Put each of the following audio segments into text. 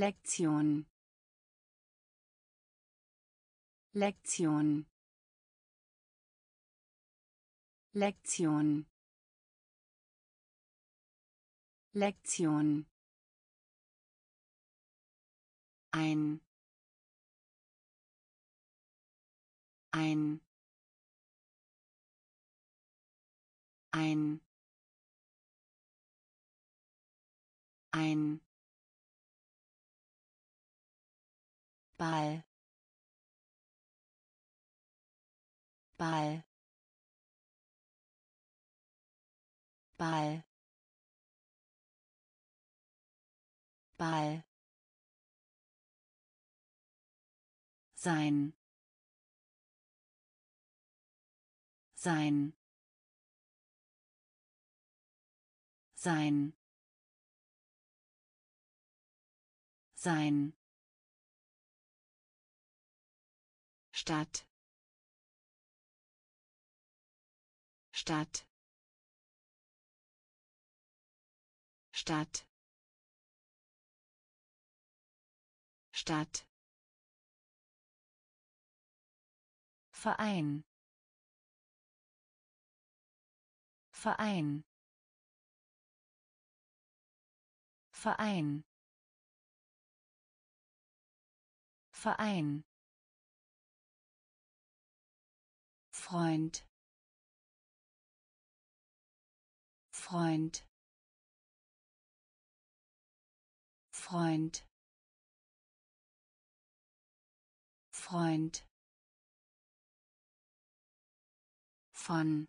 Lektion. Lektion. Lektion. Lektion. Ein. Ein. Ein. Ein Ball. Ball. Ball. Ball. Sein. Sein. Sein. Sein Stadt. Stadt. Stadt. Stadt. Verein. Verein. Verein. Verein Freund. Freund. Freund. Freund. Von.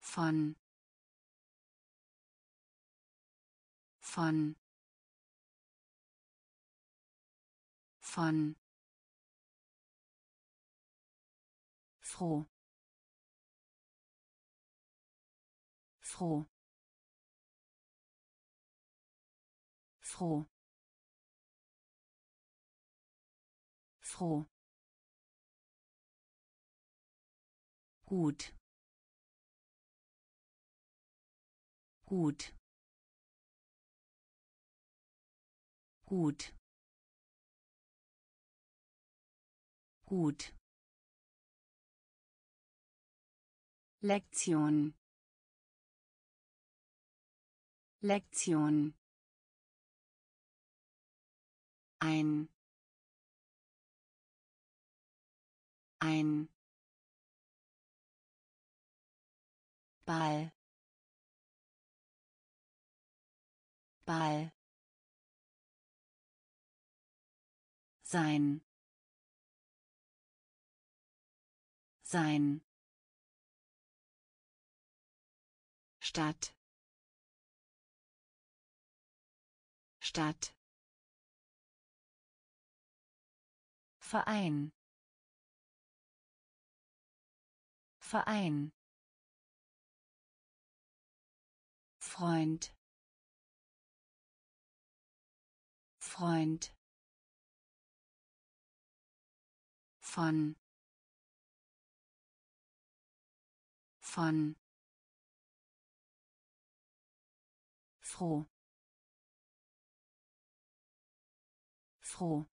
Von. Von. Von froh. Froh. Froh. Froh. Gut. Gut. Gut. Gut Lektion. Lektion. Ein. Ein. Ball. Ball. Sein. Sein Stadt. Stadt. Verein. Verein. Freund. Freund. Von. Von froh. Froh.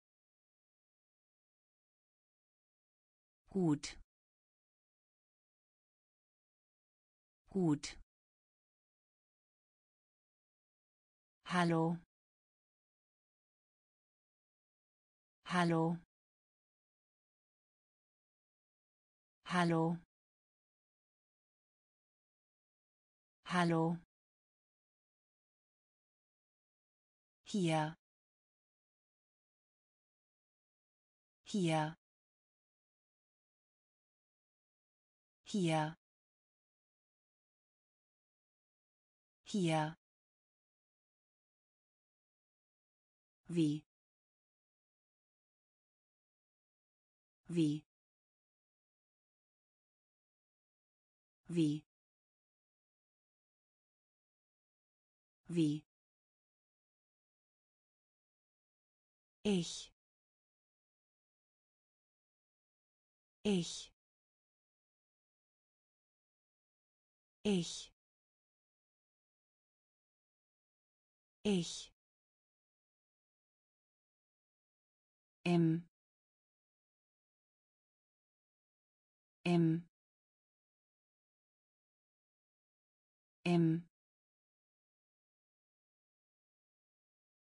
Gut. Gut. Hallo. Hallo. Hallo. Hallo hier. Hier. Hier. Hier. Wie? Wie? Wie? Wie ich ich ich Ich. Im. Im. Im.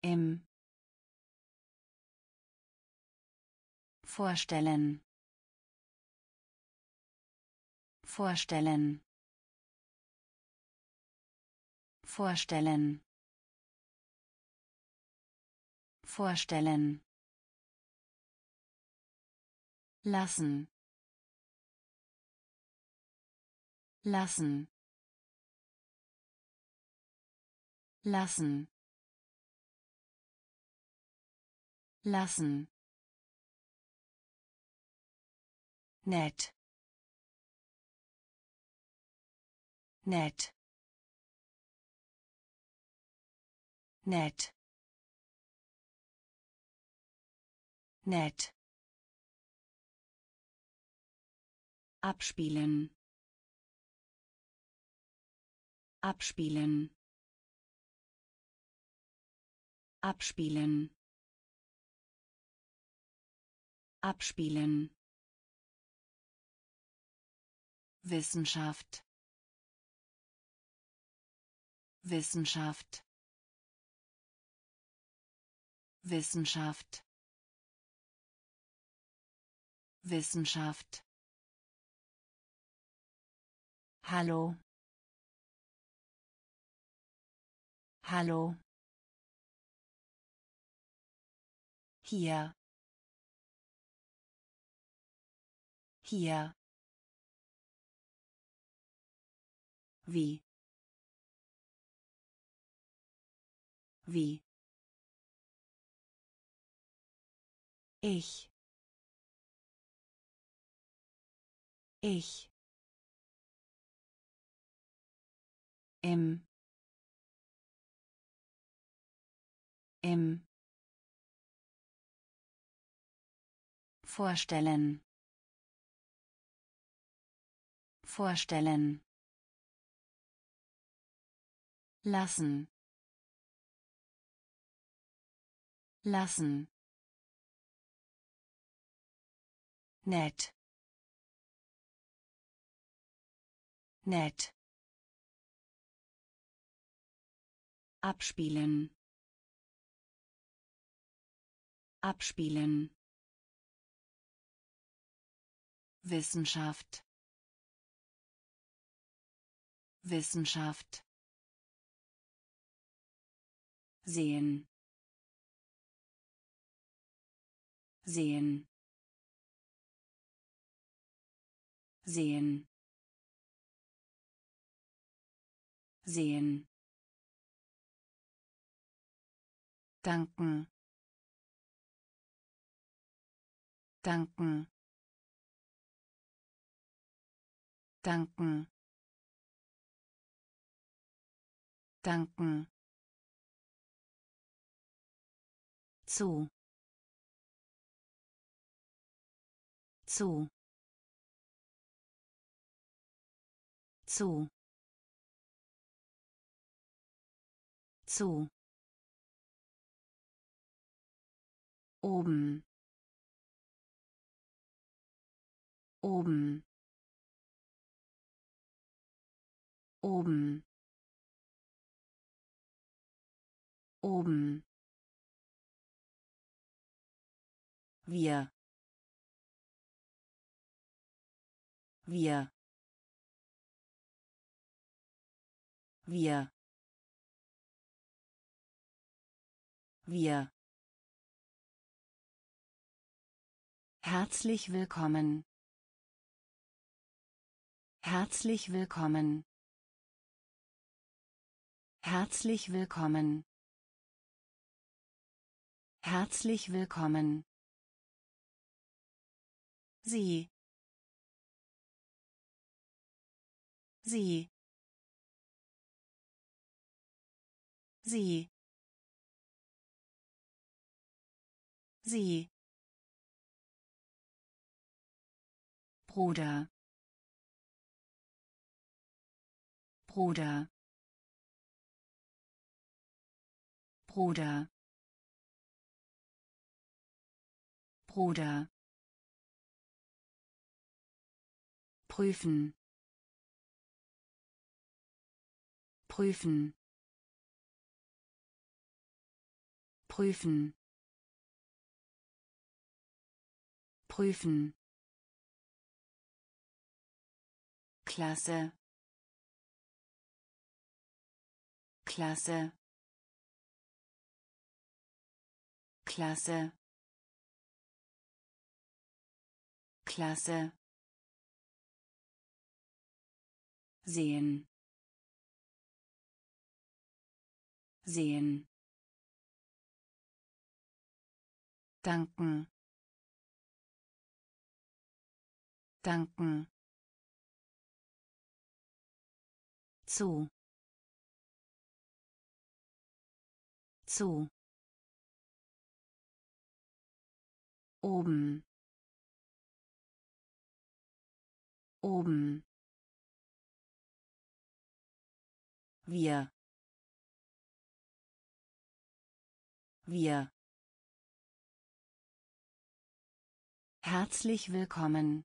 Im. Vorstellen. Vorstellen. Vorstellen. Vorstellen. Lassen. Lassen. Lassen. Lassen. Nett nett nett nett abspielen. Abspielen. Abspielen. Abspielen Wissenschaft. Wissenschaft. Wissenschaft. Wissenschaft. Hallo. Hallo. Hier. Hier wie? Wie? Ich. Ich. Im. Im. Vorstellen. Vorstellen lassen. Lassen. Nett. Nett. Abspielen. Abspielen. Wissenschaft. Wissenschaft sehen. Sehen. Sehen. Sehen. Danken. Danken. Danken. Danken zu. Zu. Zu. Zu. Oben. Oben. Oben. Oben wir wir wir wir Herzlich willkommen. Herzlich willkommen. Herzlich willkommen. Herzlich willkommen. Sie. Sie. Sie. Sie. Bruder. Bruder. Bruder Bruder prüfen. Prüfen. Prüfen. Prüfen. Klasse. Klasse. Klasse. Klasse sehen. Sehen. Danken. Danken. Zu. Zu. Oben. Oben wir. Wir. Herzlich willkommen.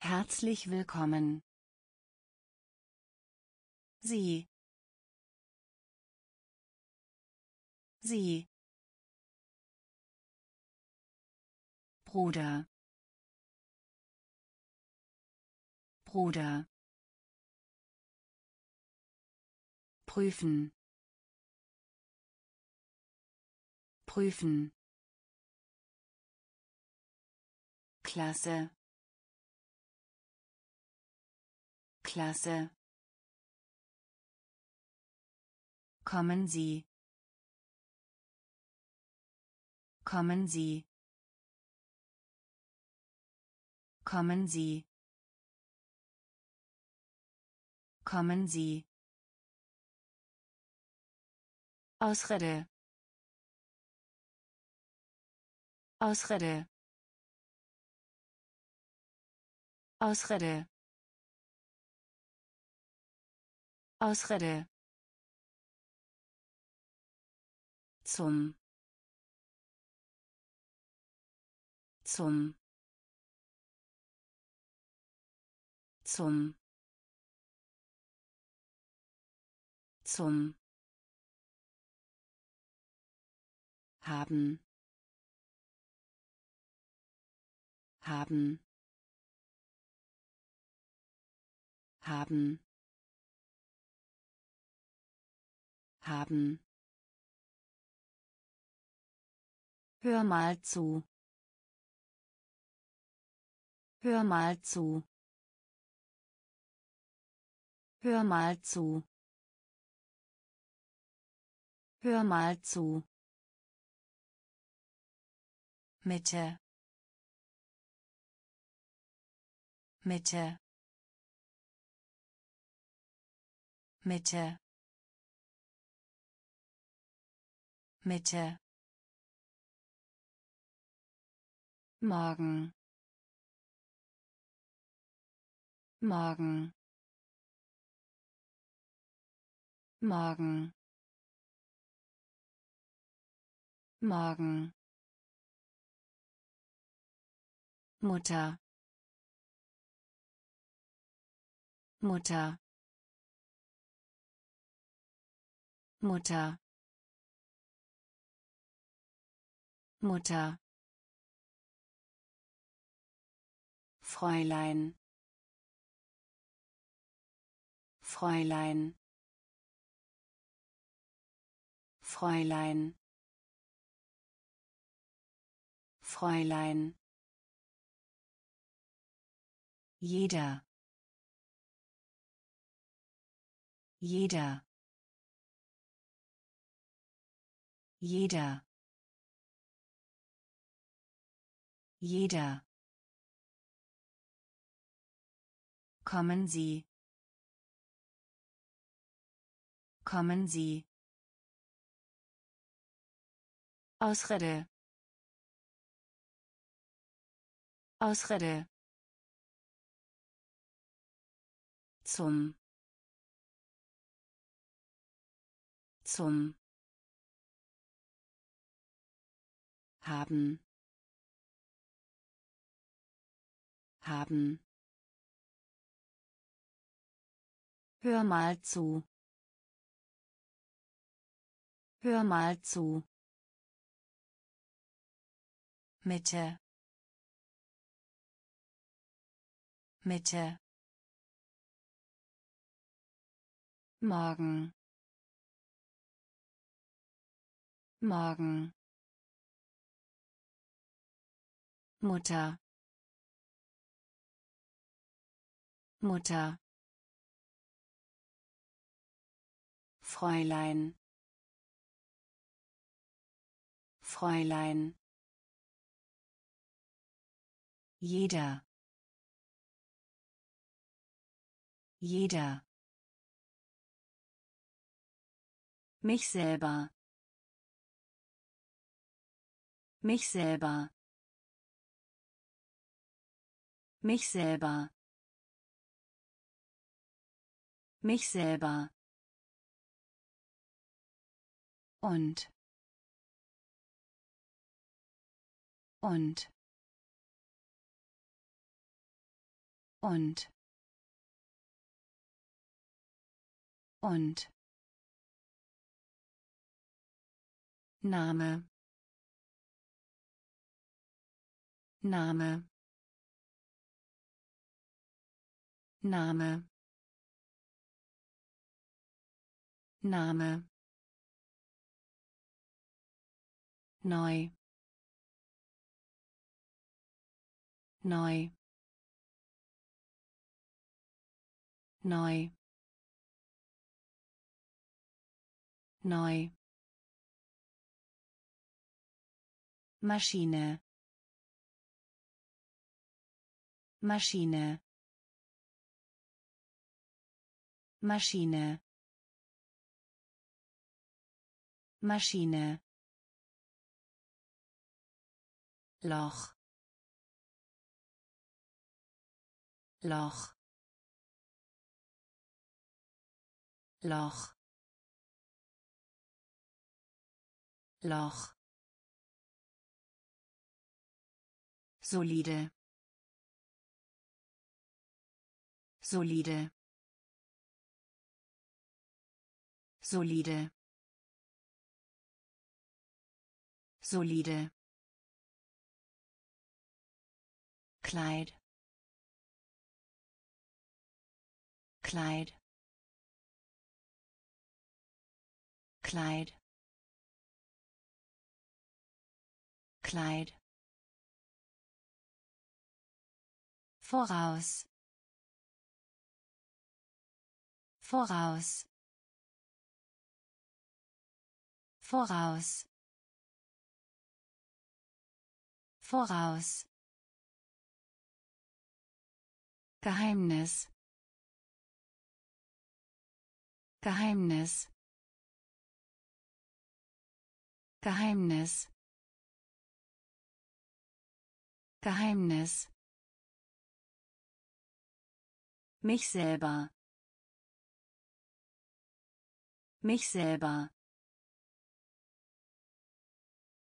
Herzlich willkommen. Sie. Sie. Bruder. Bruder prüfen prüfen Klasse Klasse Kommen Sie. Kommen Sie. Kommen Sie. Kommen Sie. Ausrede. Ausrede. Ausrede. Ausrede. zum zum zum zum haben haben haben haben Hör mal zu. Hör mal zu. Hör mal zu. Hör mal zu. Mitte. Mitte. Mitte. Mitte. Morgen. Morgen. Morgen. Morgen. Mutter. Mutter. Mutter. Mutter. Fräulein Fräulein Fräulein Fräulein jeder jeder jeder jeder Kommen Sie. Kommen Sie. Ausrede. Ausrede. Zum zum haben haben Hör mal zu. Hör mal zu. Mitte. Mitte. Morgen. Morgen. Mutter. Mutter. Fräulein. Fräulein. Jeder. Jeder. Mich selber. Mich selber. Mich selber. Mich selber. Und. Und. Und. Und. Name. Name. Name. Name. neu neu neu neu Maschine. Maschine. Maschine. Maschine. Loch. Loch. Loch. Loch solide. Solide. Solide. Solide. Kleid. Kleid. Kleid. Kleid voraus. Voraus. Voraus. Voraus. Geheimnis. Geheimnis. Geheimnis. Geheimnis mich selber. Mich selber.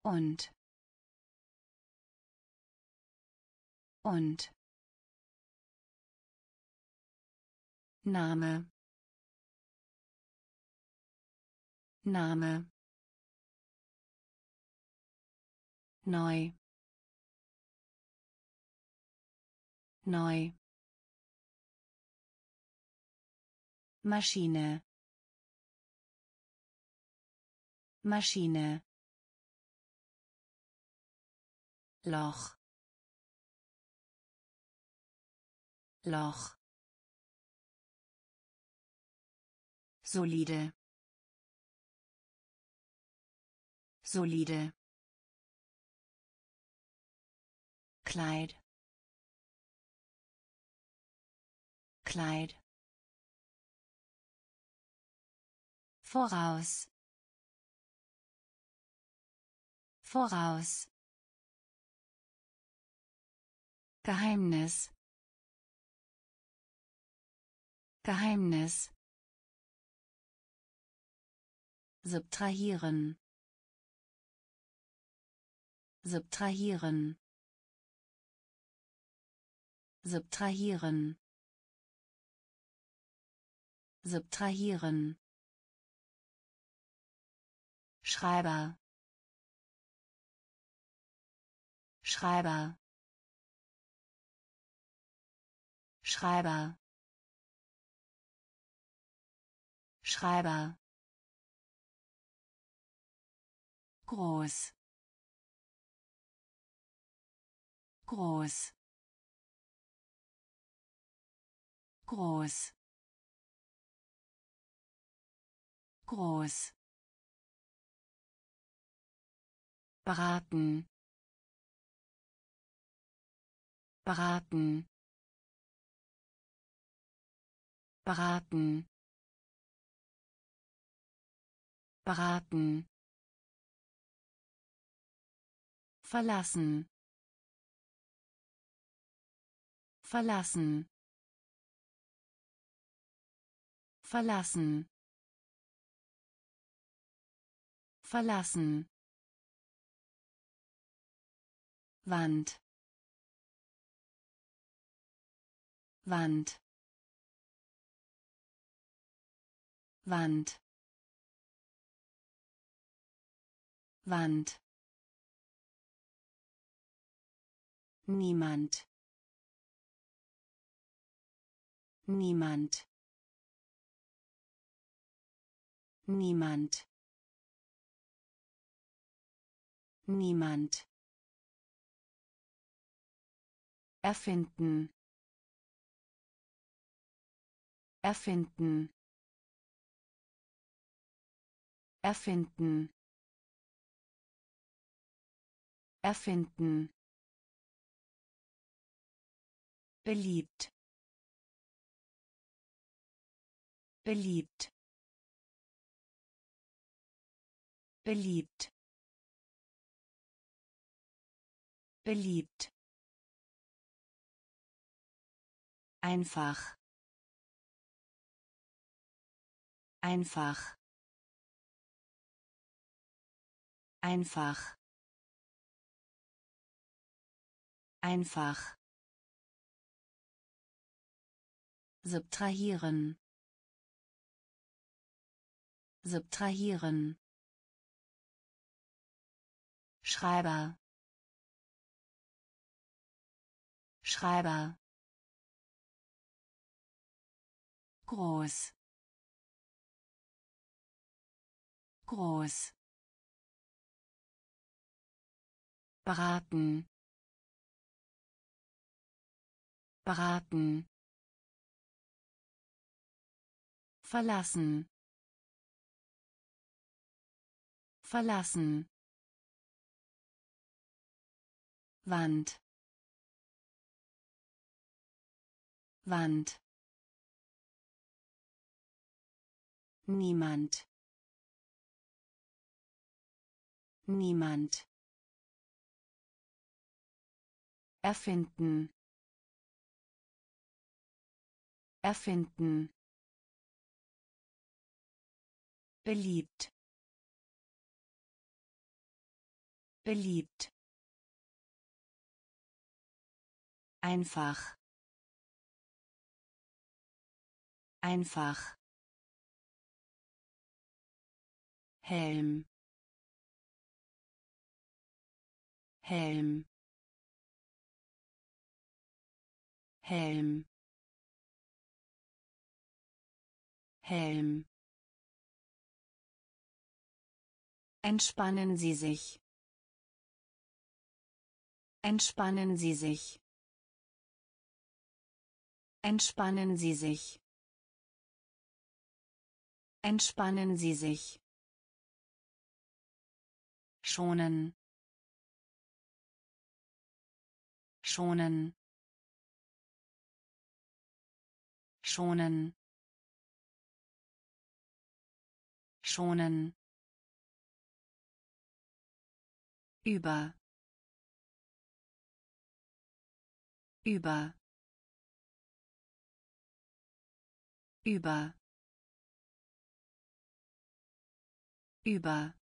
Und. Und. Name. Name. Neu. Neu Maschine. Maschine. Loch. Loch. Solide. Solide. Kleid. Kleid voraus. Voraus. Geheimnis. Geheimnis. Subtrahieren. Subtrahieren. Subtrahieren. Subtrahieren Schreiber. Schreiber. Schreiber. Schreiber. Groß. Groß. Groß. Groß beraten. Beraten. Beraten. Beraten. Verlassen. Verlassen. Verlassen. Verlassen Wand. Wand. Wand. Wand. Niemand. Niemand. Niemand. Niemand erfinden. Erfinden. Erfinden. Erfinden. Beliebt. Beliebt. Beliebt. Beliebt einfach. Einfach. Einfach. Einfach. Subtrahieren. Subtrahieren. Schreiber. Schreiber groß. Groß. Beraten beraten verlassen. Verlassen. Wand. Wand Niemand. Niemand. Erfinden. Erfinden. Beliebt. Beliebt. Einfach. Einfach Helm Helm Helm Helm Entspannen Sie sich. Entspannen Sie sich. Entspannen Sie sich. Entspannen Sie sich. Schonen. Schonen. Schonen. Schonen. über über über über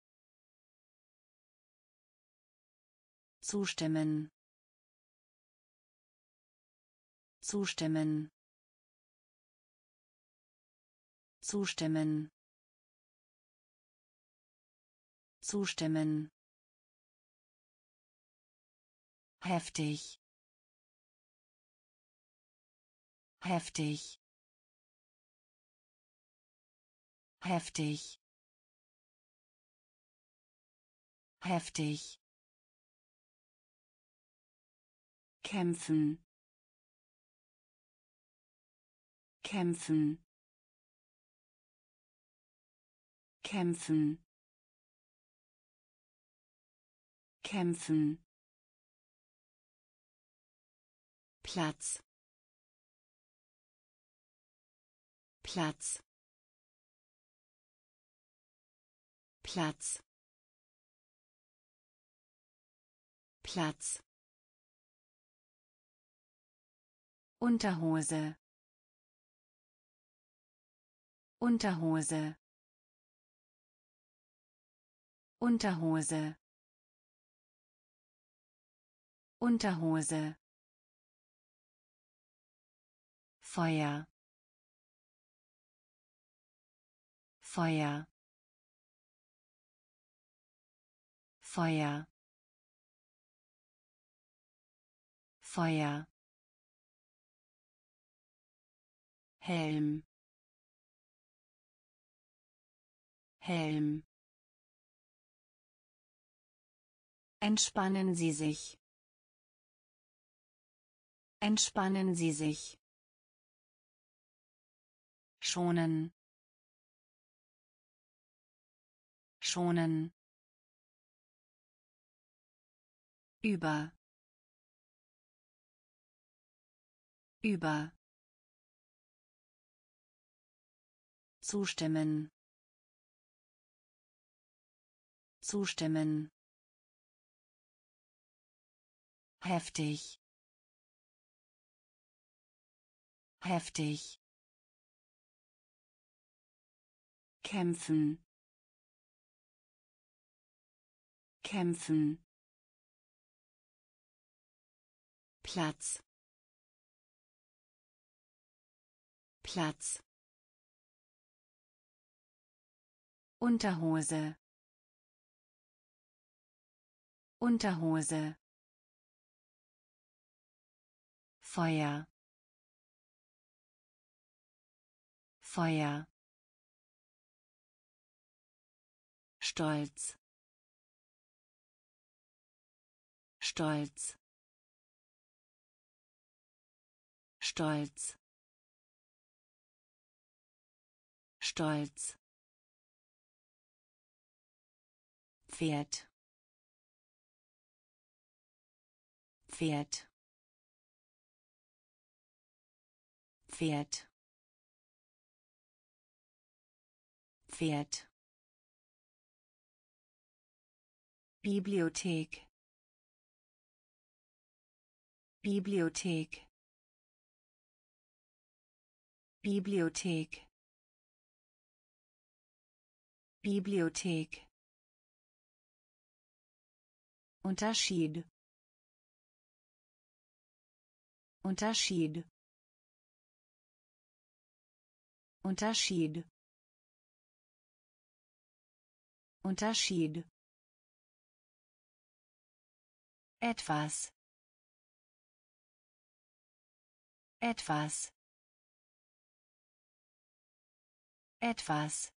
zustimmen. Zustimmen. Zustimmen. Zustimmen. Heftig. Heftig. Heftig. Heftig kämpfen. Kämpfen. Kämpfen. Kämpfen. Platz. Platz. Platz. Platz Unterhose. Unterhose. Unterhose. Unterhose. Feuer. Feuer. Feuer. Feuer Helm Helm Entspannen Sie sich. Entspannen Sie sich. Schonen. Schonen. Über. Über. Zustimmen. Zustimmen. heftig. Heftig. Kämpfen. Kämpfen. Platz. Platz Unterhose. Unterhose. Feuer. Feuer. Stolz. Stolz. Stolz. Stolz Pferd. Pferd. Pferd. Pferd. Bibliothek. Bibliothek. Bibliothek. Bibliothek Unterschied. Unterschied. Unterschied. Unterschied. Etwas. Etwas. Etwas.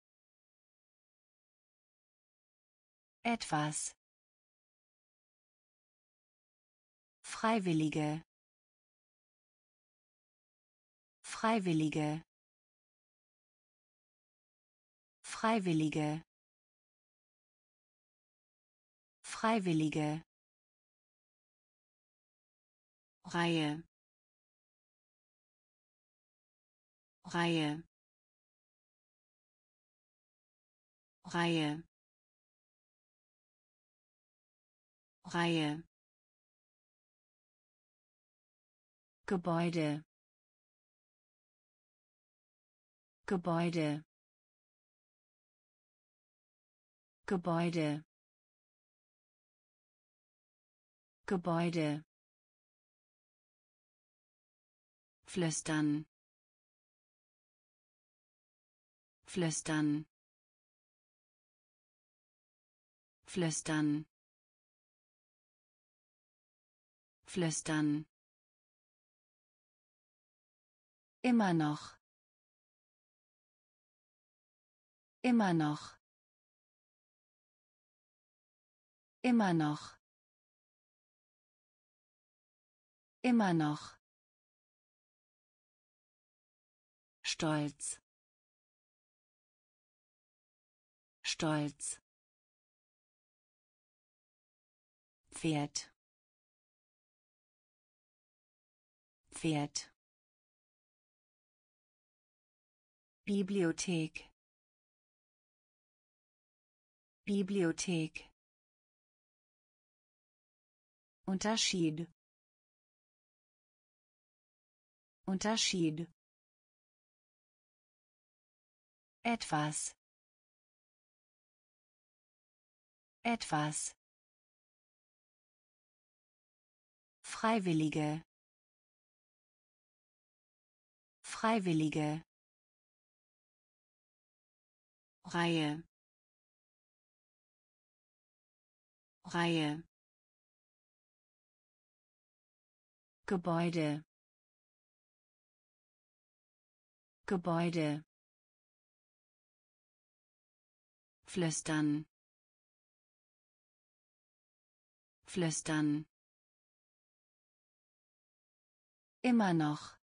Etwas Freiwillige. Freiwillige. Freiwillige. Freiwillige. Reihe. Reihe. Reihe. Reihe Gebäude. Gebäude. Gebäude. Gebäude. Flüstern. Flüstern. Flüstern. Flüstern immer noch immer noch immer noch immer noch Stolz. Stolz. Pferd. Pferd. Bibliothek. Bibliothek. Unterschied. Unterschied. Etwas. Etwas. Freiwillige. Freiwillige. Reihe. Reihe. Gebäude. Gebäude. flüstern flüstern immer noch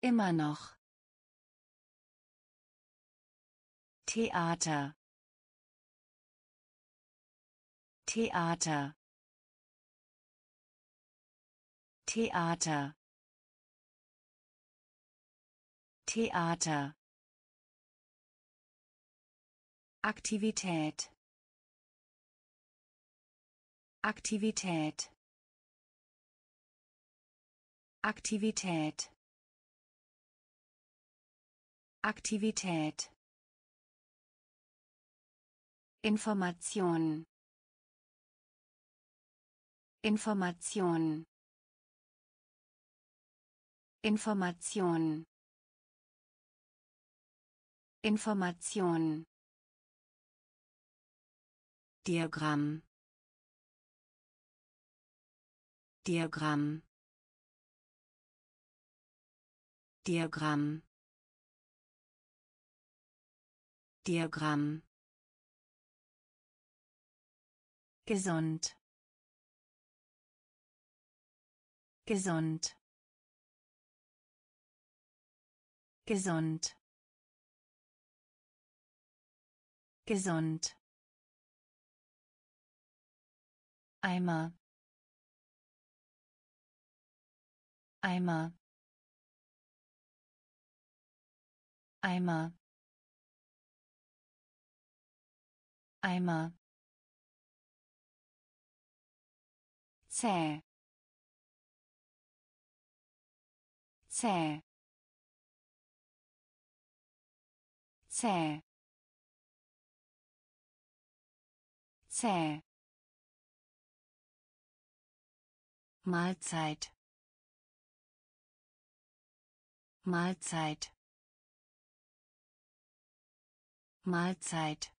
immer noch Theater. Theater. Theater. Theater. Aktivität. Aktivität. Aktivität. Aktivität Information. Information. Information. Information. Diagramm. Diagramm. Diagramm. Diagramm gesund. Gesund. Gesund. Gesund. Eimer. Eimer. Eimer. Eimer zäh. Zäh. Zäh. Zäh. Mahlzeit. Mahlzeit. Mahlzeit.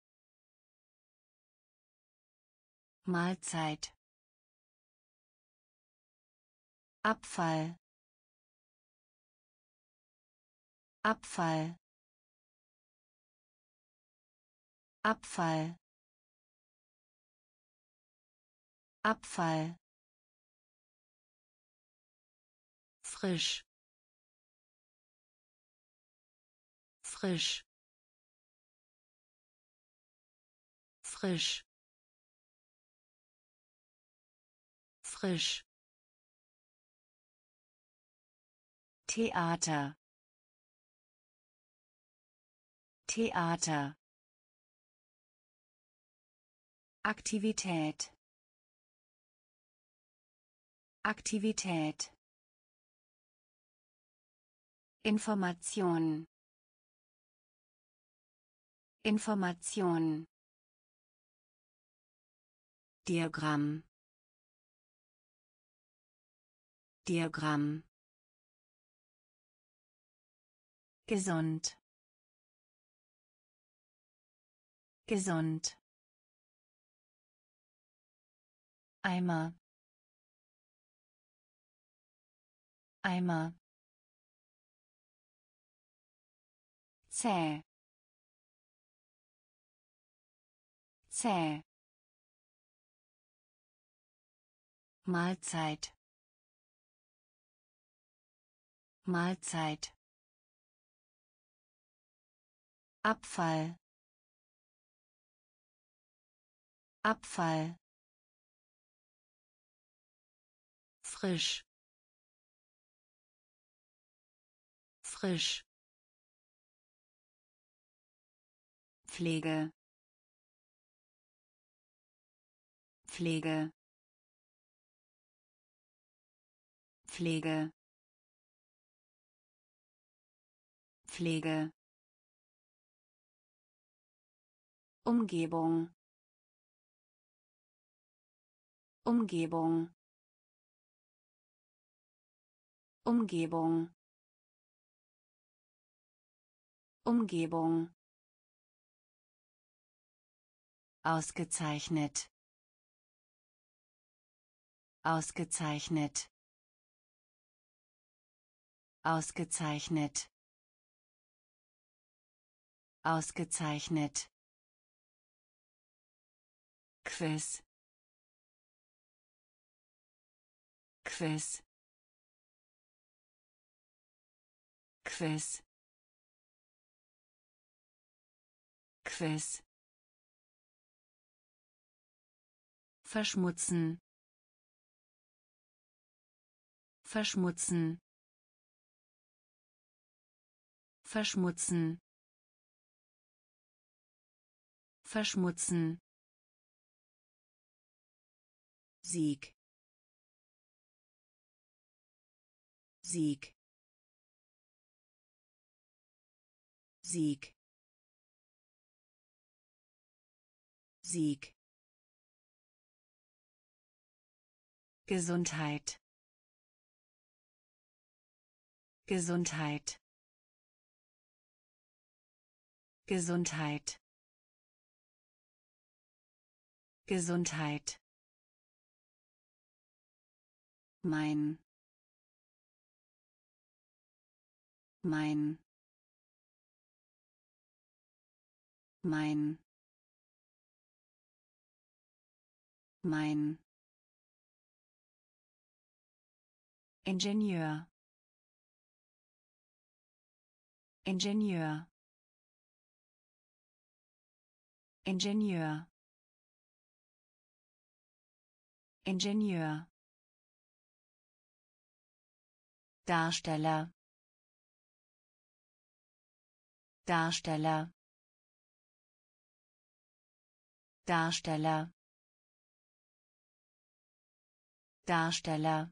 Mahlzeit Abfall. Abfall. Abfall. Abfall. Frisch. Frisch. Frisch. Frisch Theater. Theater. Aktivität. Aktivität. Information. Information. Diagramm. Diagramm gesund. Gesund. Eimer. Eimer. Zäh. Zäh. Mahlzeit. Mahlzeit Abfall. Abfall. Frisch. Frisch. Pflege. Pflege. Pflege. Pflege Umgebung Umgebung Umgebung Umgebung Ausgezeichnet. Ausgezeichnet. Ausgezeichnet. Ausgezeichnet. Quiz. Quiz. Quiz. Quiz. Verschmutzen. Verschmutzen. Verschmutzen. Verschmutzen. Sieg. Sieg. Sieg. Sieg. Gesundheit. Gesundheit. Gesundheit. Gesundheit. Mein. Mein. Mein. Mein. Ingenieur. Ingenieur. Ingenieur. Ingenieur. Darsteller. Darsteller. Darsteller. Darsteller.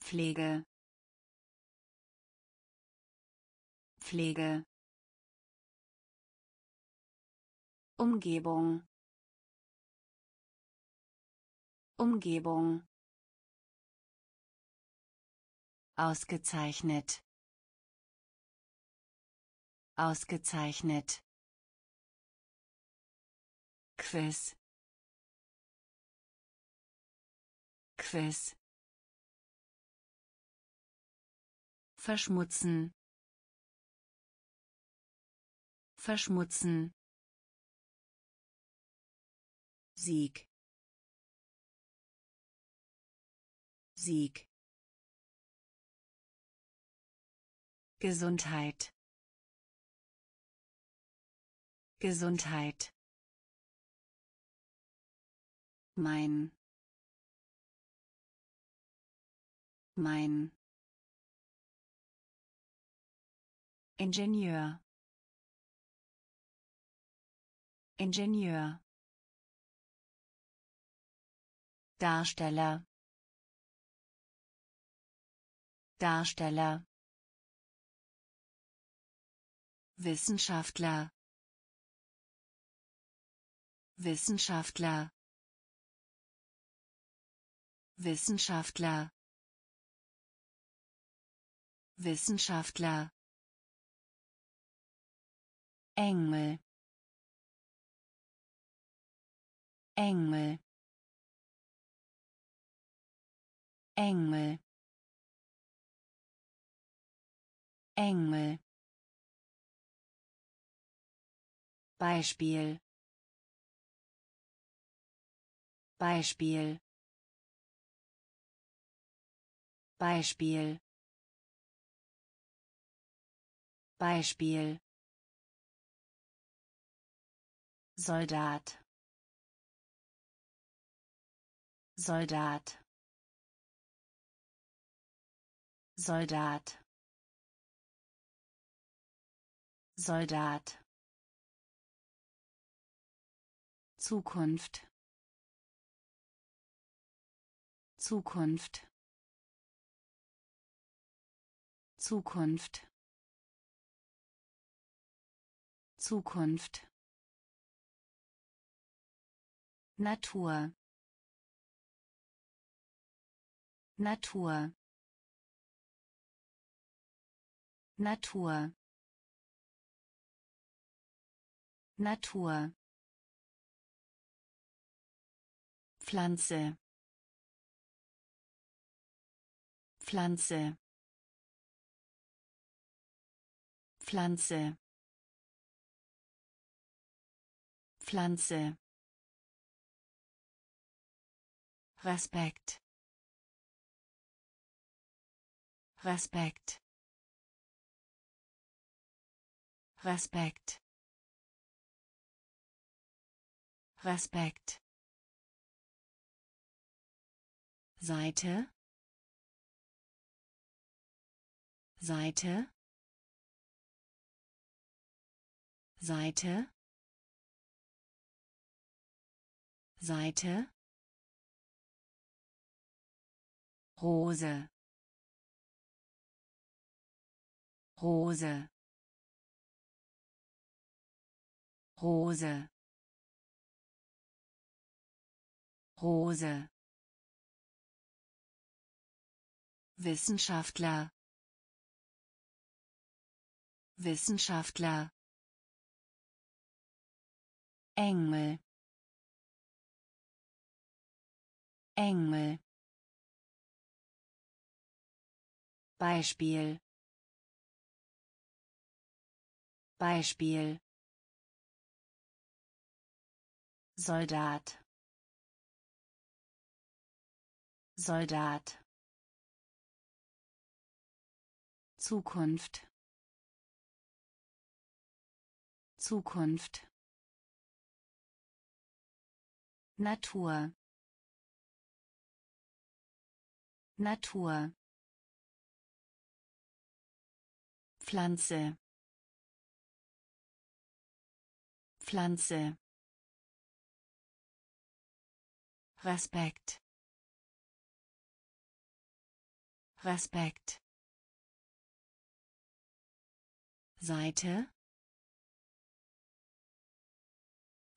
Pflege. Pflege. Umgebung. Umgebung. Ausgezeichnet. Ausgezeichnet. Quiz. Quiz. Verschmutzen. Verschmutzen. Sieg. Sieg. Gesundheit. Gesundheit. Mein. Mein. Ingenieur. Ingenieur. Darsteller. Darsteller. Wissenschaftler. Wissenschaftler. Wissenschaftler. Wissenschaftler. Engel. Engel. Engel. Engel Beispiel. Beispiel. Beispiel. Beispiel. Soldat. Soldat. Soldat. Soldat Zukunft. Zukunft. Zukunft. Zukunft. Natur. Natur. Natur. Natur Pflanze. Pflanze. Pflanze. Pflanze. Respekt. Respekt. Respekt. Respekt Seite. Seite. Seite. Seite. Rose. Rose. Rose. Rose Wissenschaftler. Wissenschaftler. Engel. Engel. Beispiel. Beispiel. Soldat. Soldat Zukunft. Zukunft. Natur. Natur. Pflanze. Pflanze. Respekt. Respekt Seite.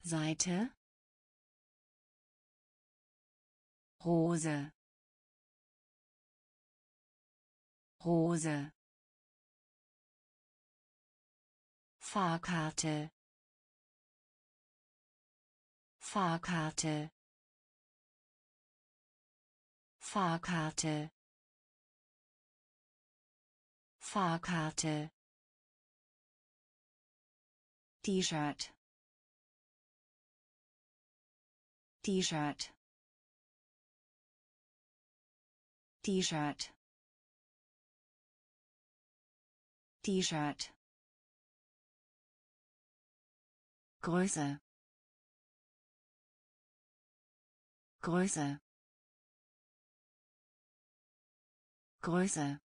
Seite. Rose. Rose. Fahrkarte. Fahrkarte. Fahrkarte. Fahrkarte T-Shirt. T-Shirt. T-Shirt. T-Shirt. Größe. Größe. Größe.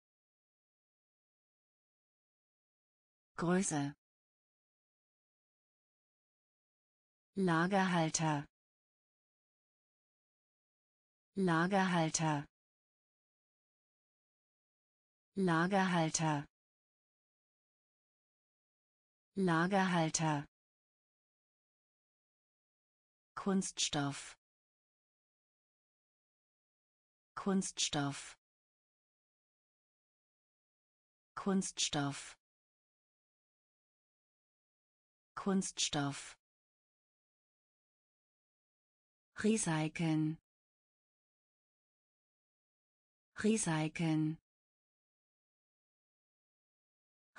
Größe Lagerhalter. Lagerhalter. Lagerhalter. Lagerhalter. Kunststoff. Kunststoff. Kunststoff. Kunststoff Recyceln. Recyceln.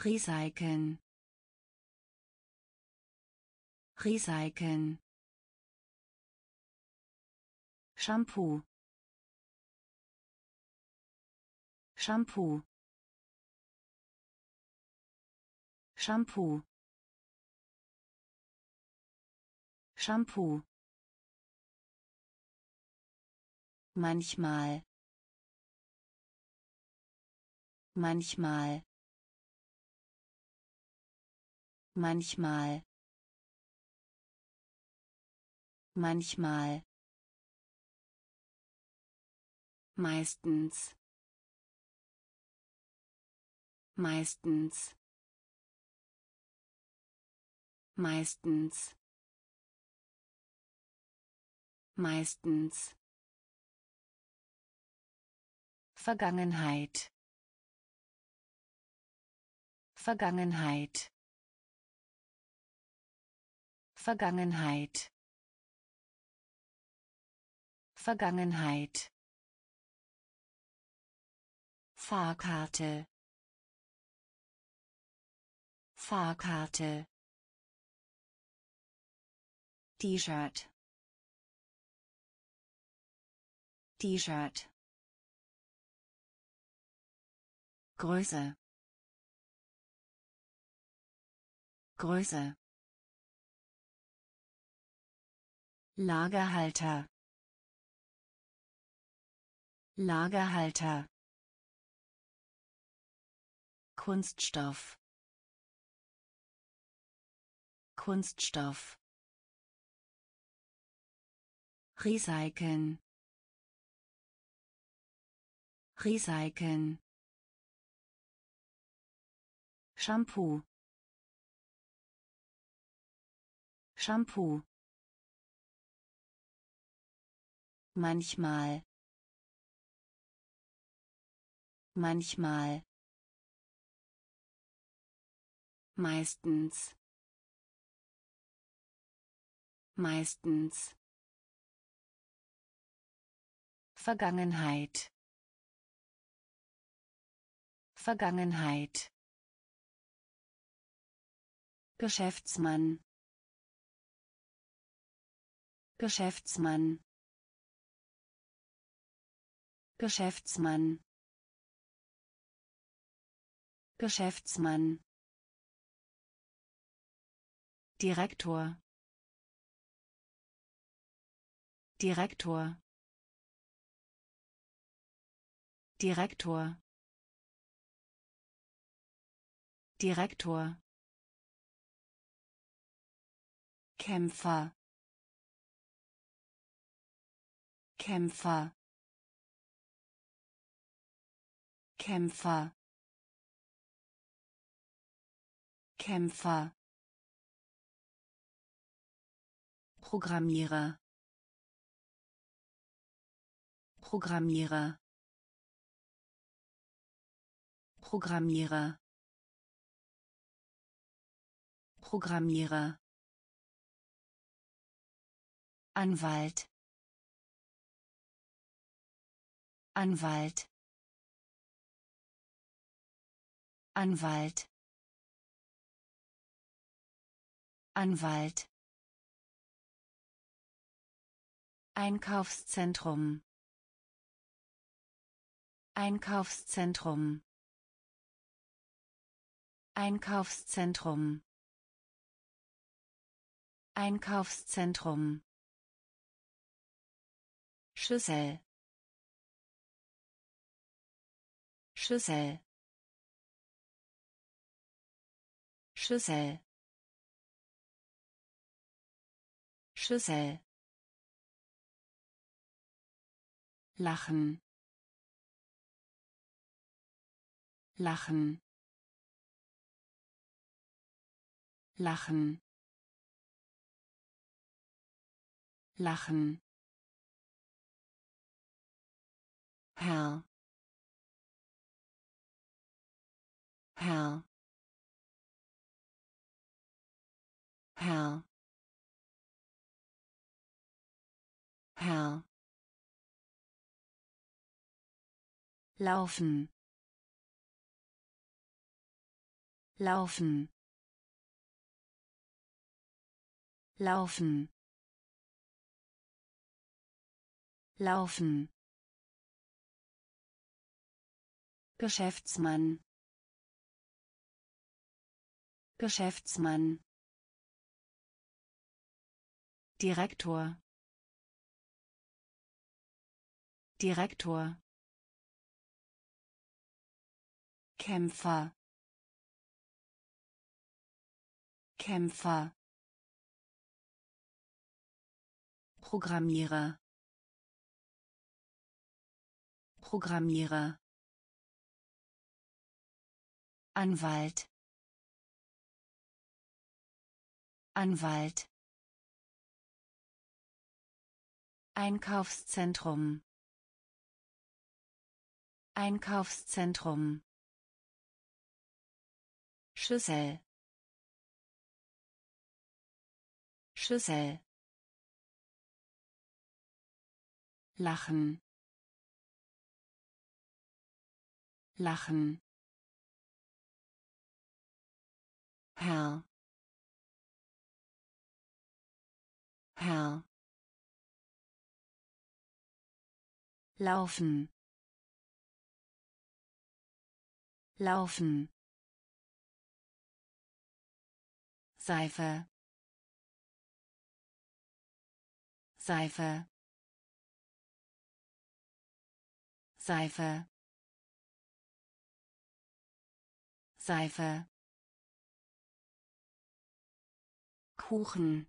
Recyceln. Recyceln. Shampoo. Shampoo. Shampoo. Shampoo manchmal. Manchmal. Manchmal. Manchmal. Meistens. Meistens. Meistens. Meistens Vergangenheit. Vergangenheit. Vergangenheit. Vergangenheit. Fahrkarte. Fahrkarte. T-Shirt. T-Shirt Größe. Größe. Lagerhalter. Lagerhalter. Kunststoff. Kunststoff. Recyceln. Recyceln Shampoo. Shampoo. Manchmal. Manchmal. Meistens. Meistens. Vergangenheit. Vergangenheit Geschäftsmann. Geschäftsmann. Geschäftsmann. Geschäftsmann. Direktor. Direktor. Direktor. Direktor Kämpfer. Kämpfer. Kämpfer. Kämpfer. Programmierer. Programmierer. Programmierer. Programmierer Anwalt. Anwalt. Anwalt. Anwalt. Einkaufszentrum. Einkaufszentrum. Einkaufszentrum. Einkaufszentrum Schüssel Schüssel Schüssel Schüssel Lachen. Lachen. Lachen. Lachen Herr Herr Herr Herr laufen. Laufen. Laufen. Laufen Geschäftsmann. Geschäftsmann. Direktor. Direktor. Kämpfer. Kämpfer. Programmierer. Programmierer Anwalt. Anwalt. Einkaufszentrum. Einkaufszentrum. Schüssel Schüssel lachen. Lachen Herr Herr laufen. Laufen. Seife. Seife. Seife. Seife Kuchen.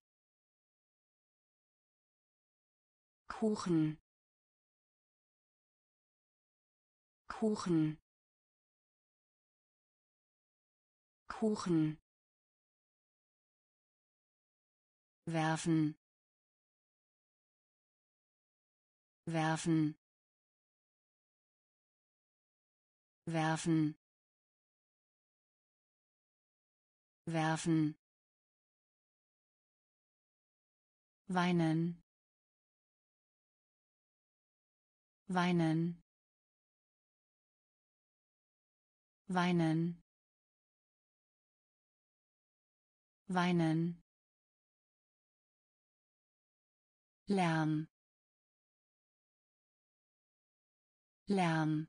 Kuchen. Kuchen. Kuchen. Werfen. Werfen. Werfen. Werfen weinen. Weinen. Weinen. Weinen. Lärm. Lärm.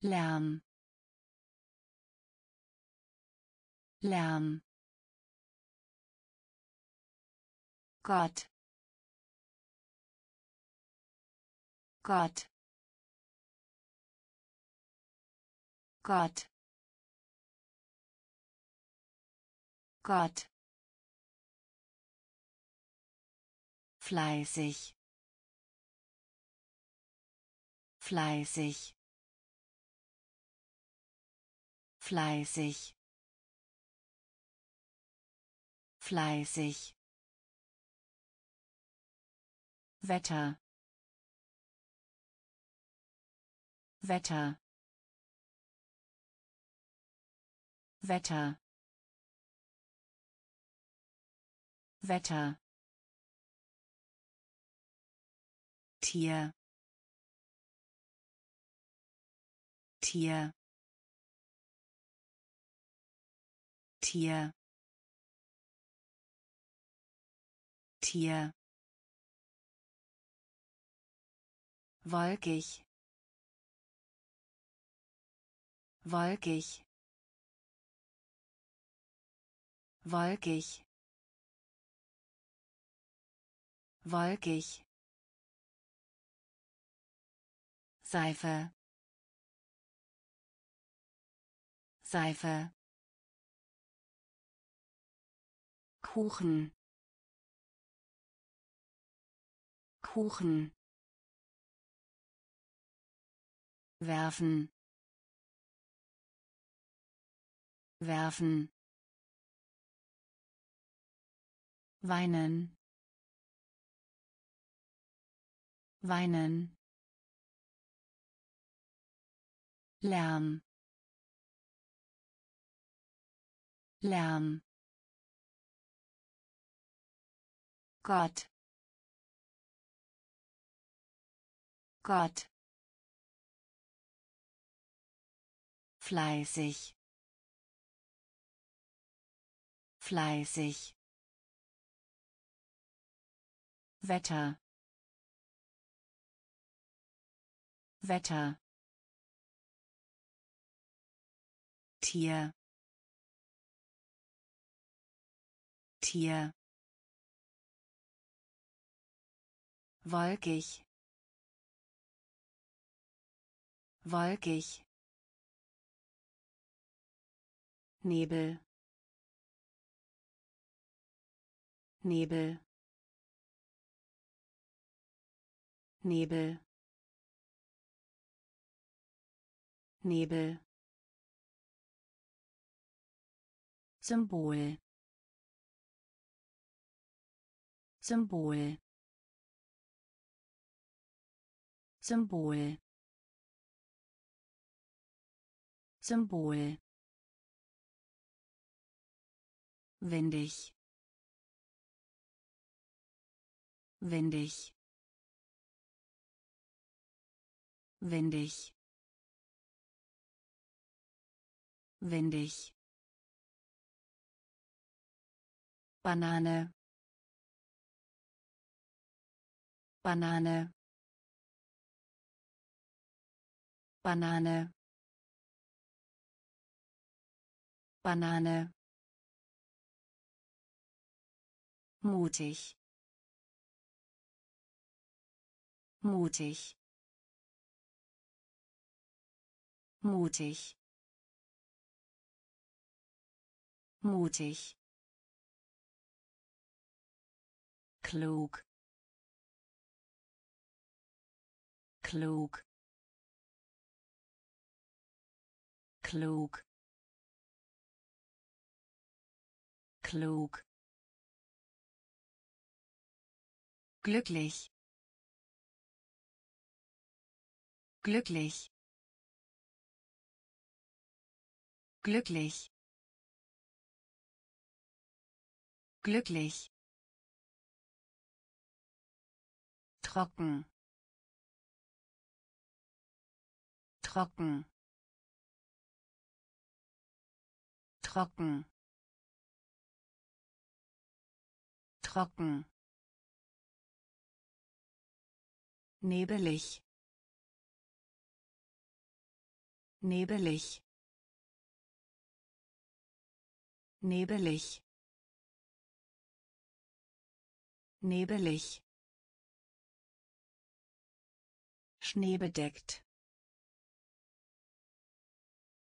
Lärm. Lärm Gott Gott Gott Gott fleißig. Fleißig. Fleißig. Fleißig Wetter. Wetter. Wetter. Wetter. Tier. Tier. Tier. Tier wolkig wolkig wolkig wolkig Seife. Seife. Kuchen. Kuchen werfen. Werfen. Weinen. Weinen. Lärm. Lärm. Gott. Gott fleißig. Fleißig. Wetter. Wetter. Tier. Tier. Wolkig. Wolkig Nebel. Nebel. Nebel. Nebel. Symbol. Symbol. Symbol. Symbol windig windig windig windig Banane. Banane. Banane. Banane mutig. Mutig. Mutig. Mutig. Klug. Klug. Klug. Klug glücklich. Glücklich. Glücklich. Glücklich. Trocken. Trocken. Trocken. Trocken nebelig. Nebelig. Nebelig. Nebelig. Schneebedeckt.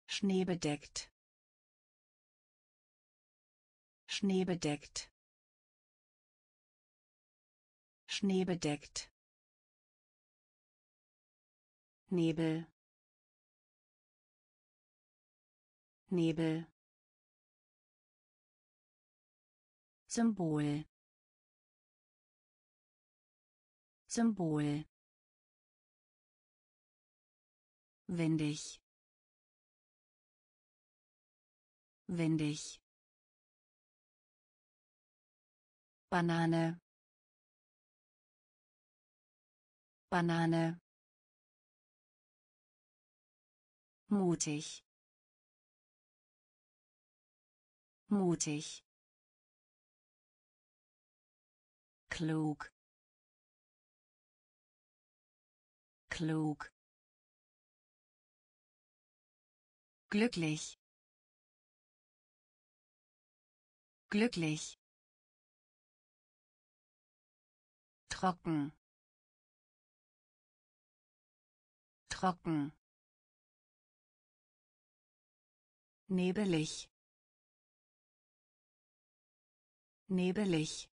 Schneebedeckt. Schneebedeckt. Schneebedeckt Nebel. Nebel. Symbol. Symbol. Windig. Windig. Banane. Banane mutig. Mutig. Klug. Klug. Glücklich. Glücklich. Trocken. Trocken nebelig. Nebelig.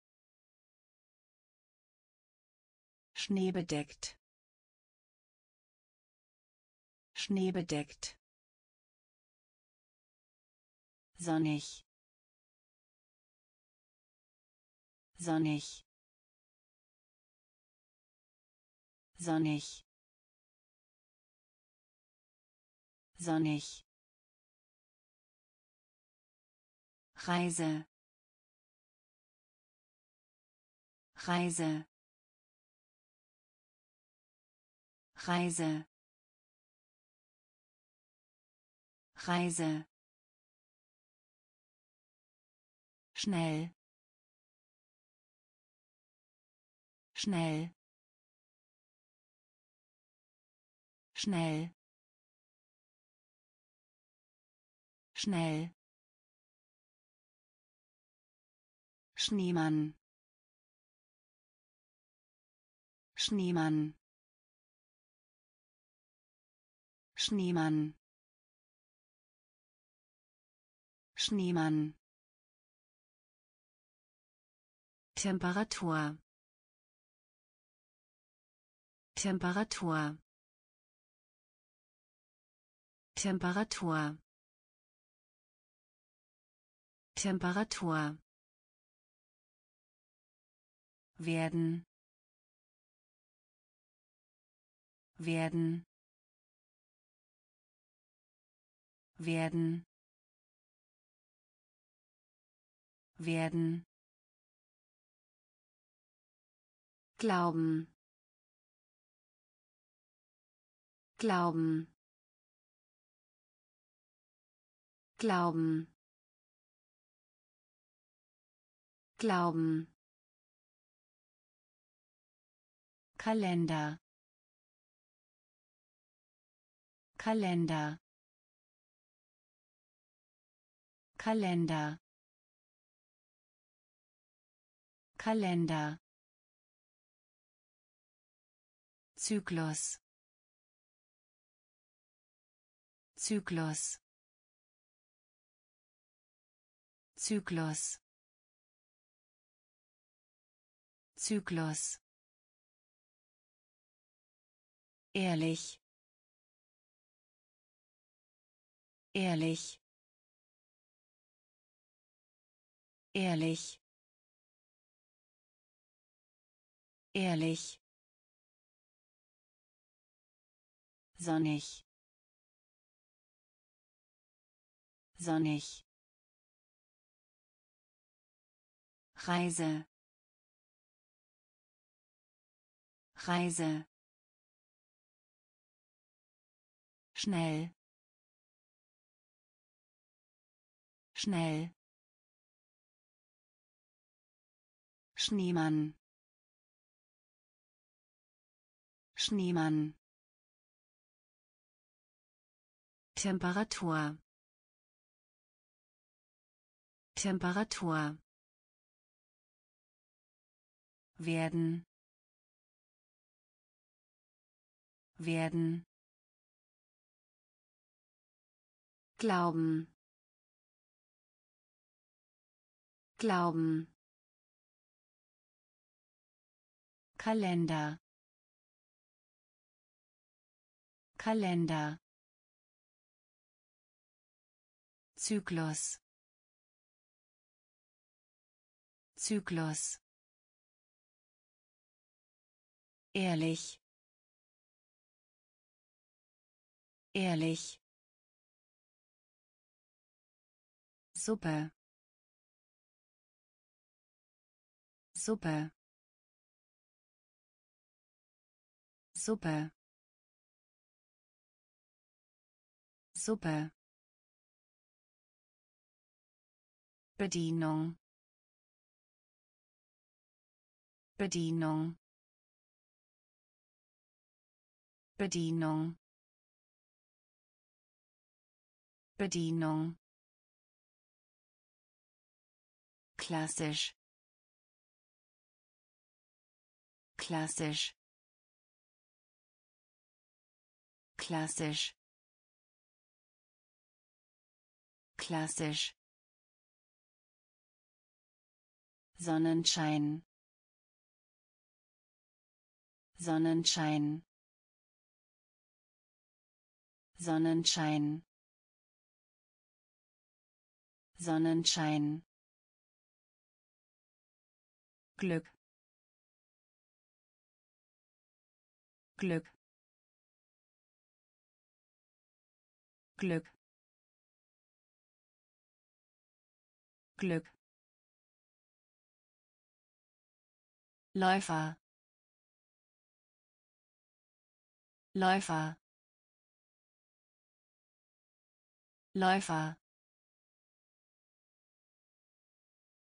Schneebedeckt schneebedeckt sonnig. Sonnig. Sonnig. Sonnig Reise. Reise. Reise. Reise. Schnell. Schnell. Schnell. Schnell Schneemann. Schneemann. Schneemann. Schneemann. Temperatur. Temperatur. Temperatur. Temperatur werden werden werden werden Glauben. Glauben. Glauben. Glauben. Kalender. Kalender. Kalender. Kalender. Zyklus Zyklus Zyklus Zyklus ehrlich. Ehrlich. Ehrlich. Ehrlich. Sonnig. Sonnig. Reise. Reise schnell. Schnell. Schneemann. Schneemann. Temperatur. Temperatur. Werden. Werden Glauben. Glauben. Kalender. Kalender. Zyklus. Zyklus. Ehrlich. Ehrlich Suppe. Suppe. Suppe. Suppe. Bedienung. Bedienung. Bedienung. Bedienung klassisch. Klassisch. Klassisch. Klassisch. Sonnenschein. Sonnenschein. Sonnenschein. Sonnenschein Glück Glück Glück Glück Läufer Läufer Läufer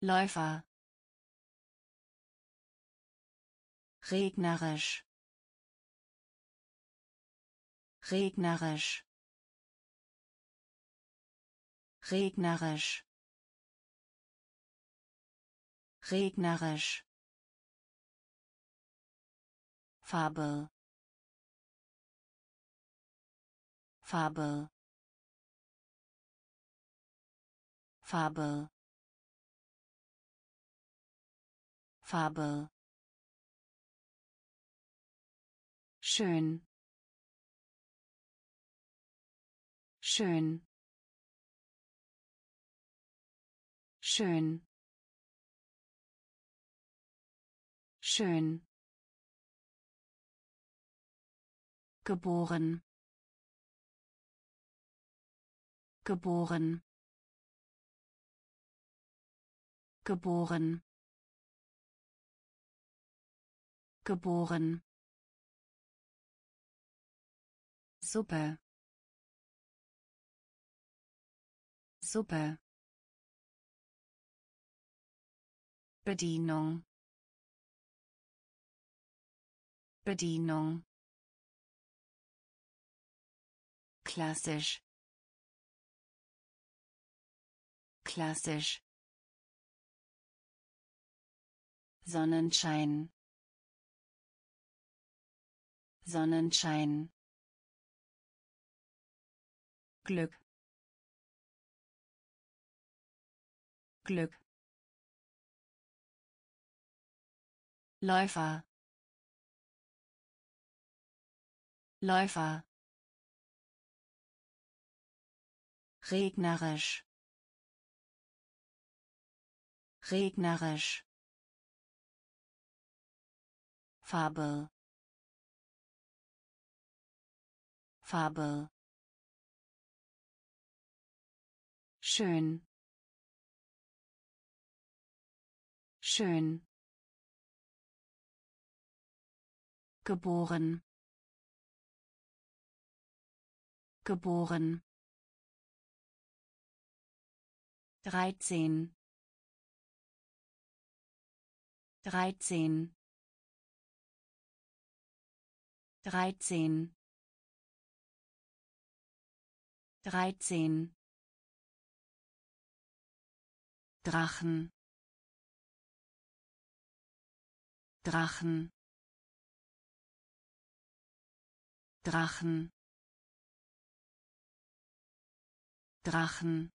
Läufer regnerisch. Regnerisch. Regnerisch. Regnerisch. Farbe Farbe Farbe Farbe schön. Schön. Schön. Schön. Geboren. Geboren. Geboren. Geboren Suppe. Suppe. Bedienung. Bedienung. Klassisch. Klassisch. Sonnenschein. Sonnenschein Glück. Glück. Läufer. Läufer. Regnerisch. Regnerisch. Farbe Farbe schön. Schön. Geboren. Geboren. Dreizehn. Dreizehn. Dreizehn. Dreizehn Drachen. Drachen. Drachen. Drachen.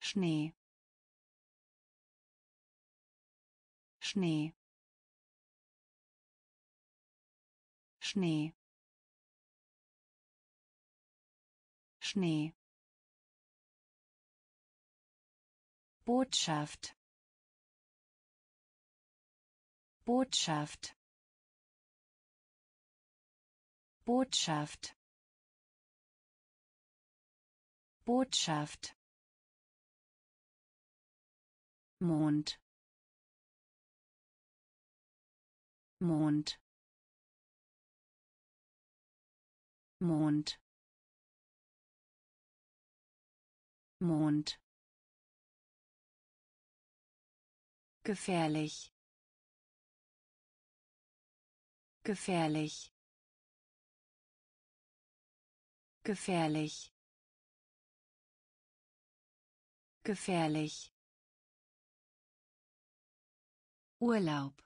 Schnee. Schnee. Schnee. Schnee Botschaft. Botschaft. Botschaft. Botschaft. Mond. Mond. Mond. Mond gefährlich. Gefährlich. Gefährlich. Gefährlich. Urlaub.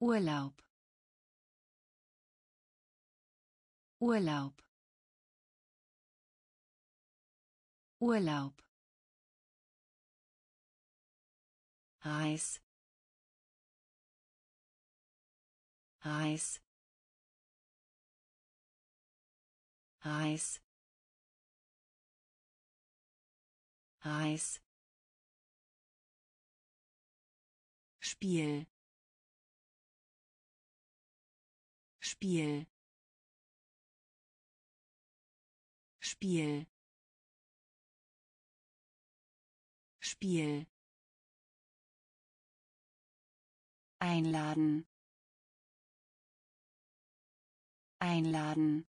Urlaub. Urlaub. Urlaub Reis. Reis. Reis. Reis. Spiel. Spiel. Spiel. Spiel einladen. Einladen.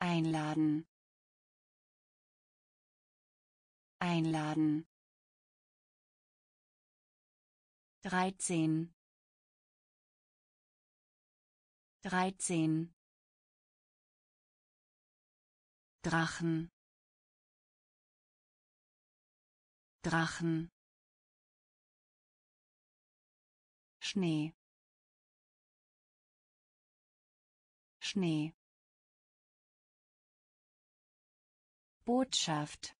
Einladen. Einladen. Dreizehn. Dreizehn. Drachen. Drachen Schnee. Schnee. Botschaft.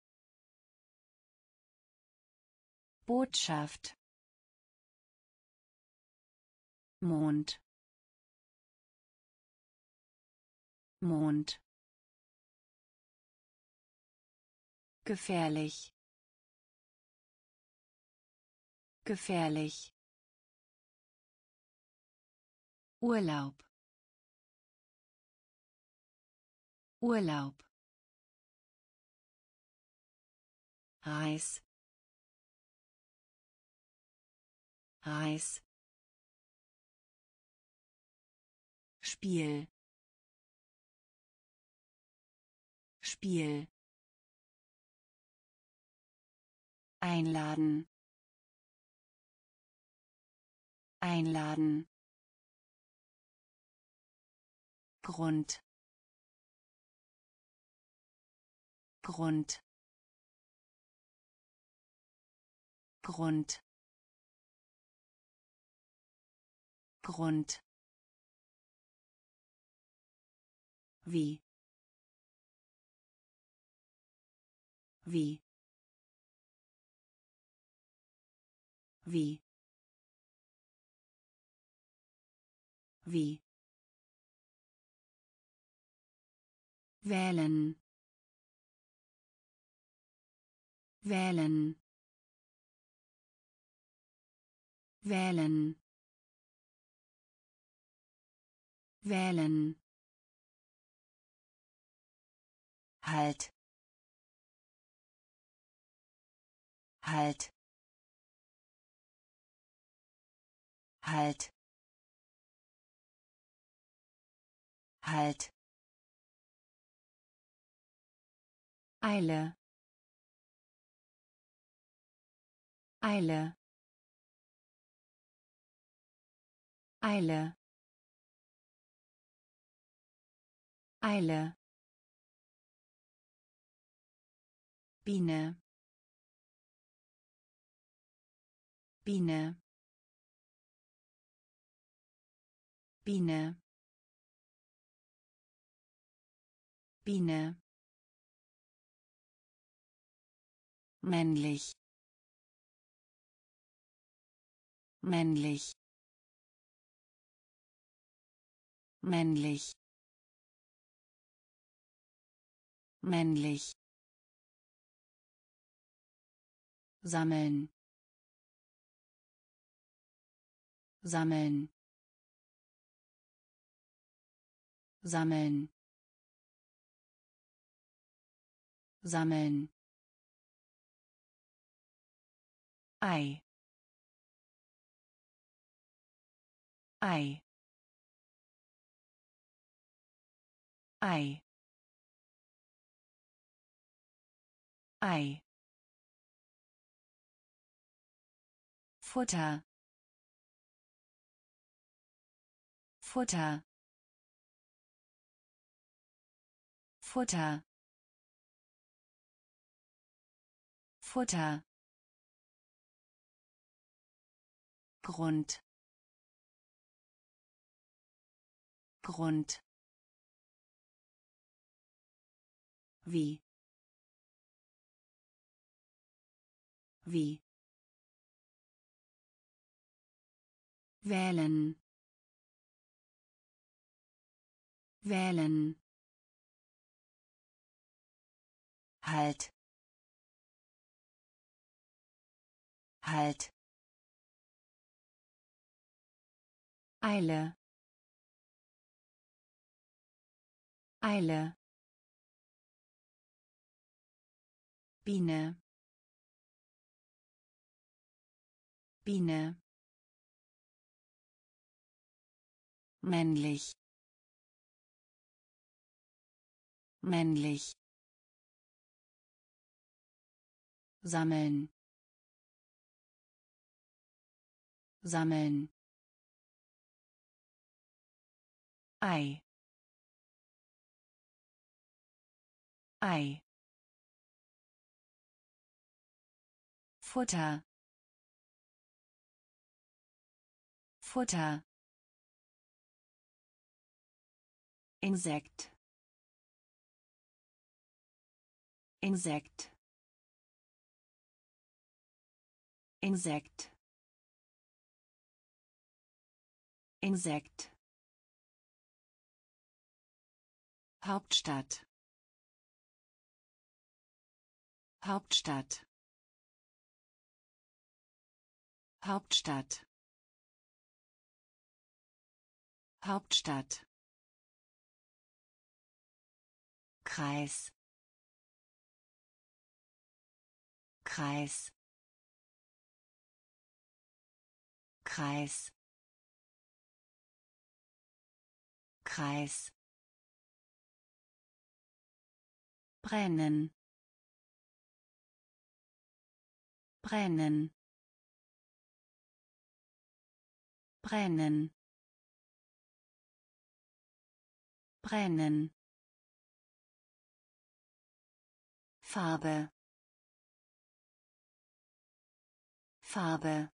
Botschaft. Mond. Mond. Gefährlich. Gefährlich Urlaub. Urlaub. Reis. Reis. Spiel. Spiel. Einladen. Einladen Grund. Grund. Grund. Grund. Wie? Wie? Wie? Wie wählen. Wählen. Wählen. Wählen. Halt. Halt. Halt. Halt Eile. Eile. Eile. Eile. Biene. Biene. Biene. Biene männlich. Männlich. Männlich. Männlich. Sammeln. Sammeln. Sammeln. Sammeln Ei. Ei. Ei. Ei. Futter. Futter. Futter. Futter. Grund. Grund. Wie? Wie? Wählen. Wählen. Halt. Halt Eile. Eile. Biene. Biene. Männlich. Männlich. Sammeln. Sammeln Ei. Ei. Futter. Futter. Insekt. Insekt. Insekt. Insekt Hauptstadt. Hauptstadt. Hauptstadt. Hauptstadt. Kreis. Kreis. Kreis. Kreis brennen. Brennen. Brennen. Brennen. Farbe. Farbe.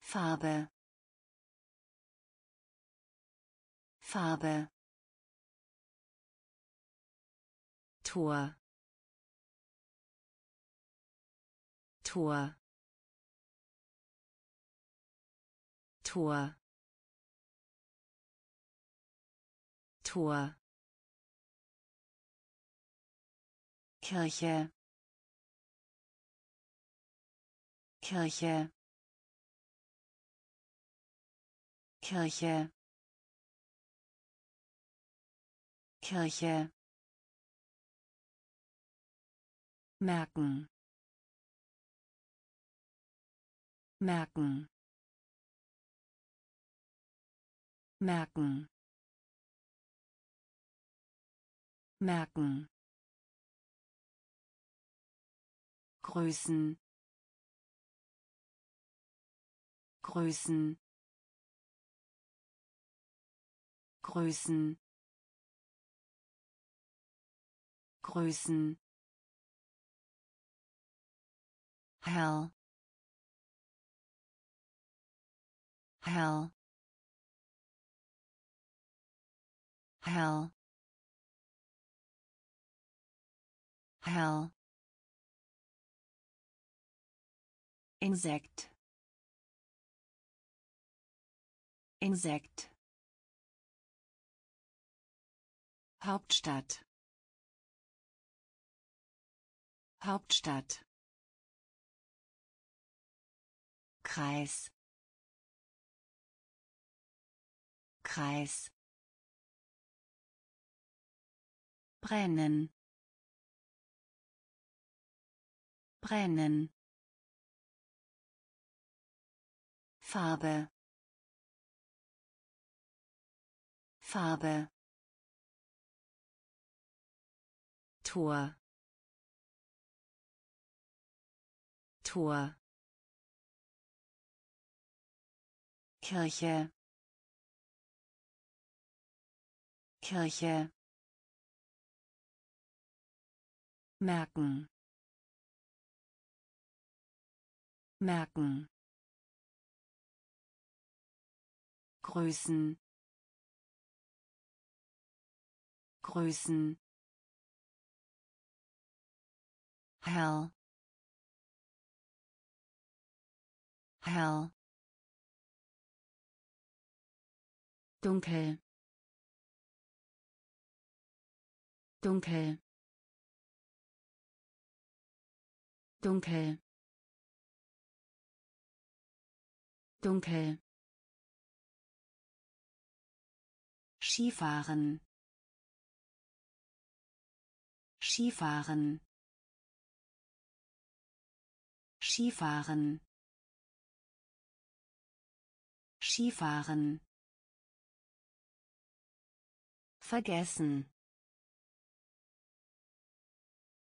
Farbe. Farbe Tor. Tor. Tor. Tor. Kirche. Kirche. Kirche. Kirche merken. Merken. Merken. Merken. Größen Größen Größen Größen hell. Hell. Hell. Hell. Insect insect Hauptstadt. Hauptstadt Kreis. Kreis. Brennen. Brennen. Farbe. Farbe. Tor. Tor Kirche. Kirche. Merken. Merken. Größen Größen hell. Hell dunkel dunkel dunkel dunkel. Skifahren Skifahren. Skifahren. Skifahren vergessen.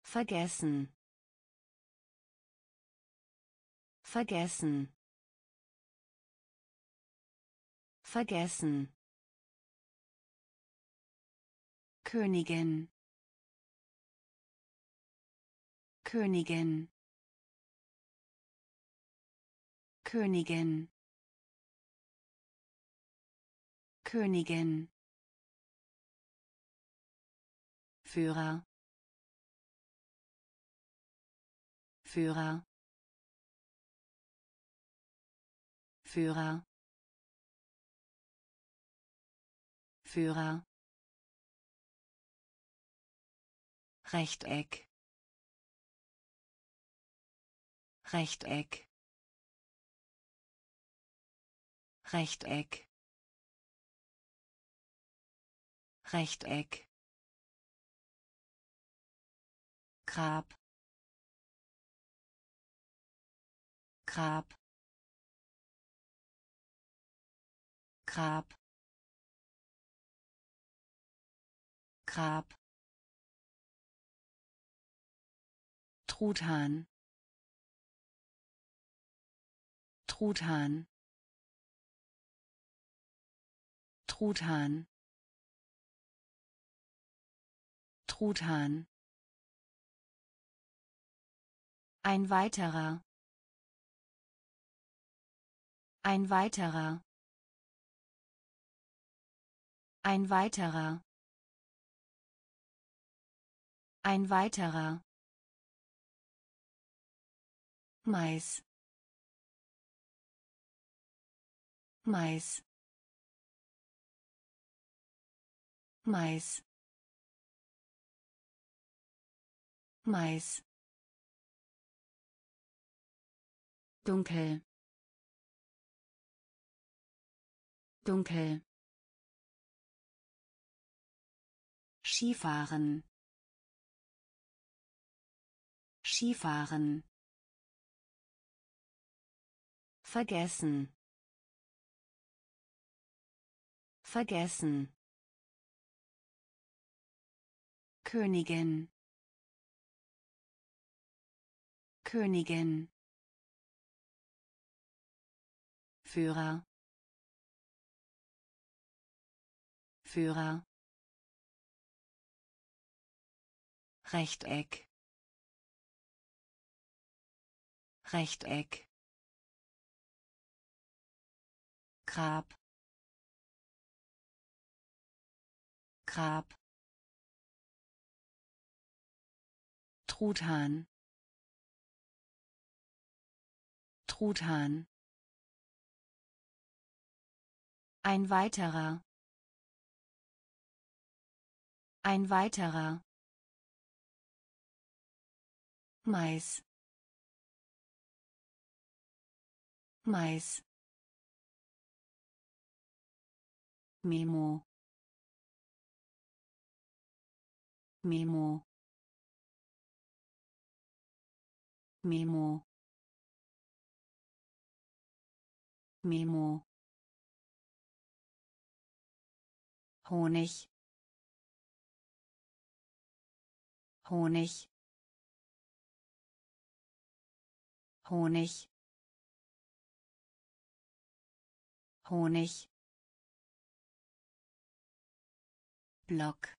Vergessen. Vergessen. Vergessen. Königin. Königin. Königin. Königin Führer. Führer. Führer. Führer. Rechteck. Rechteck. Rechteck. Rechteck Grab. Grab. Grab. Grab. Truthahn. Truthahn. Truthahn. Truthahn Ein weiterer. Ein weiterer. Ein weiterer. Ein weiterer. Mais. Mais. Mais. Mais. Dunkel. Dunkel. Skifahren. Skifahren. Vergessen. Vergessen. Königin. Königin Führer. Führer. Rechteck. Rechteck. Grab. Grab. Truthahn. Truthahn Ein weiterer. Ein weiterer. Mais. Mais. Memo. Memo. Memo. Memo. Honig. Honig. Honig. Honig. Block.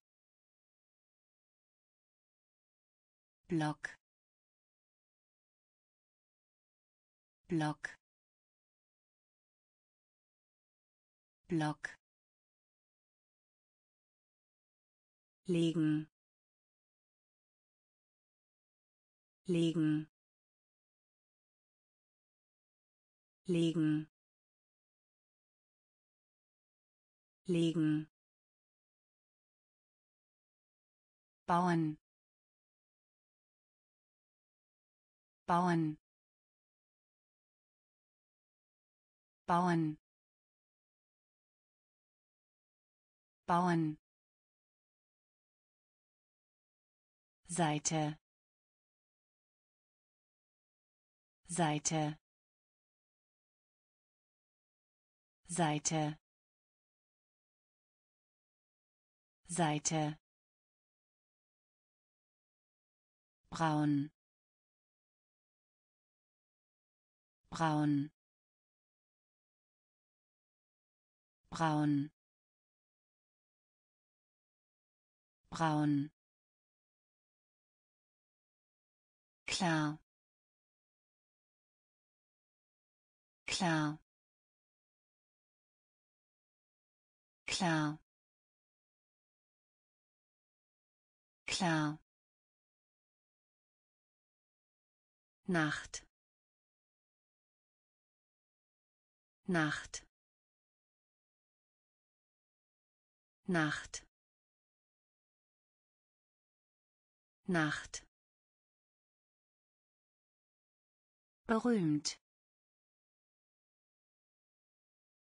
Block. Block. Block legen. Legen. Legen. Legen. Bauen. Bauen. Bauen. Bauen Seite. Seite. Seite. Seite. Braun. Braun. Braun. Braun klar. Klar. Klar. Klar. Nacht. Nacht. Nacht. Nacht berühmt.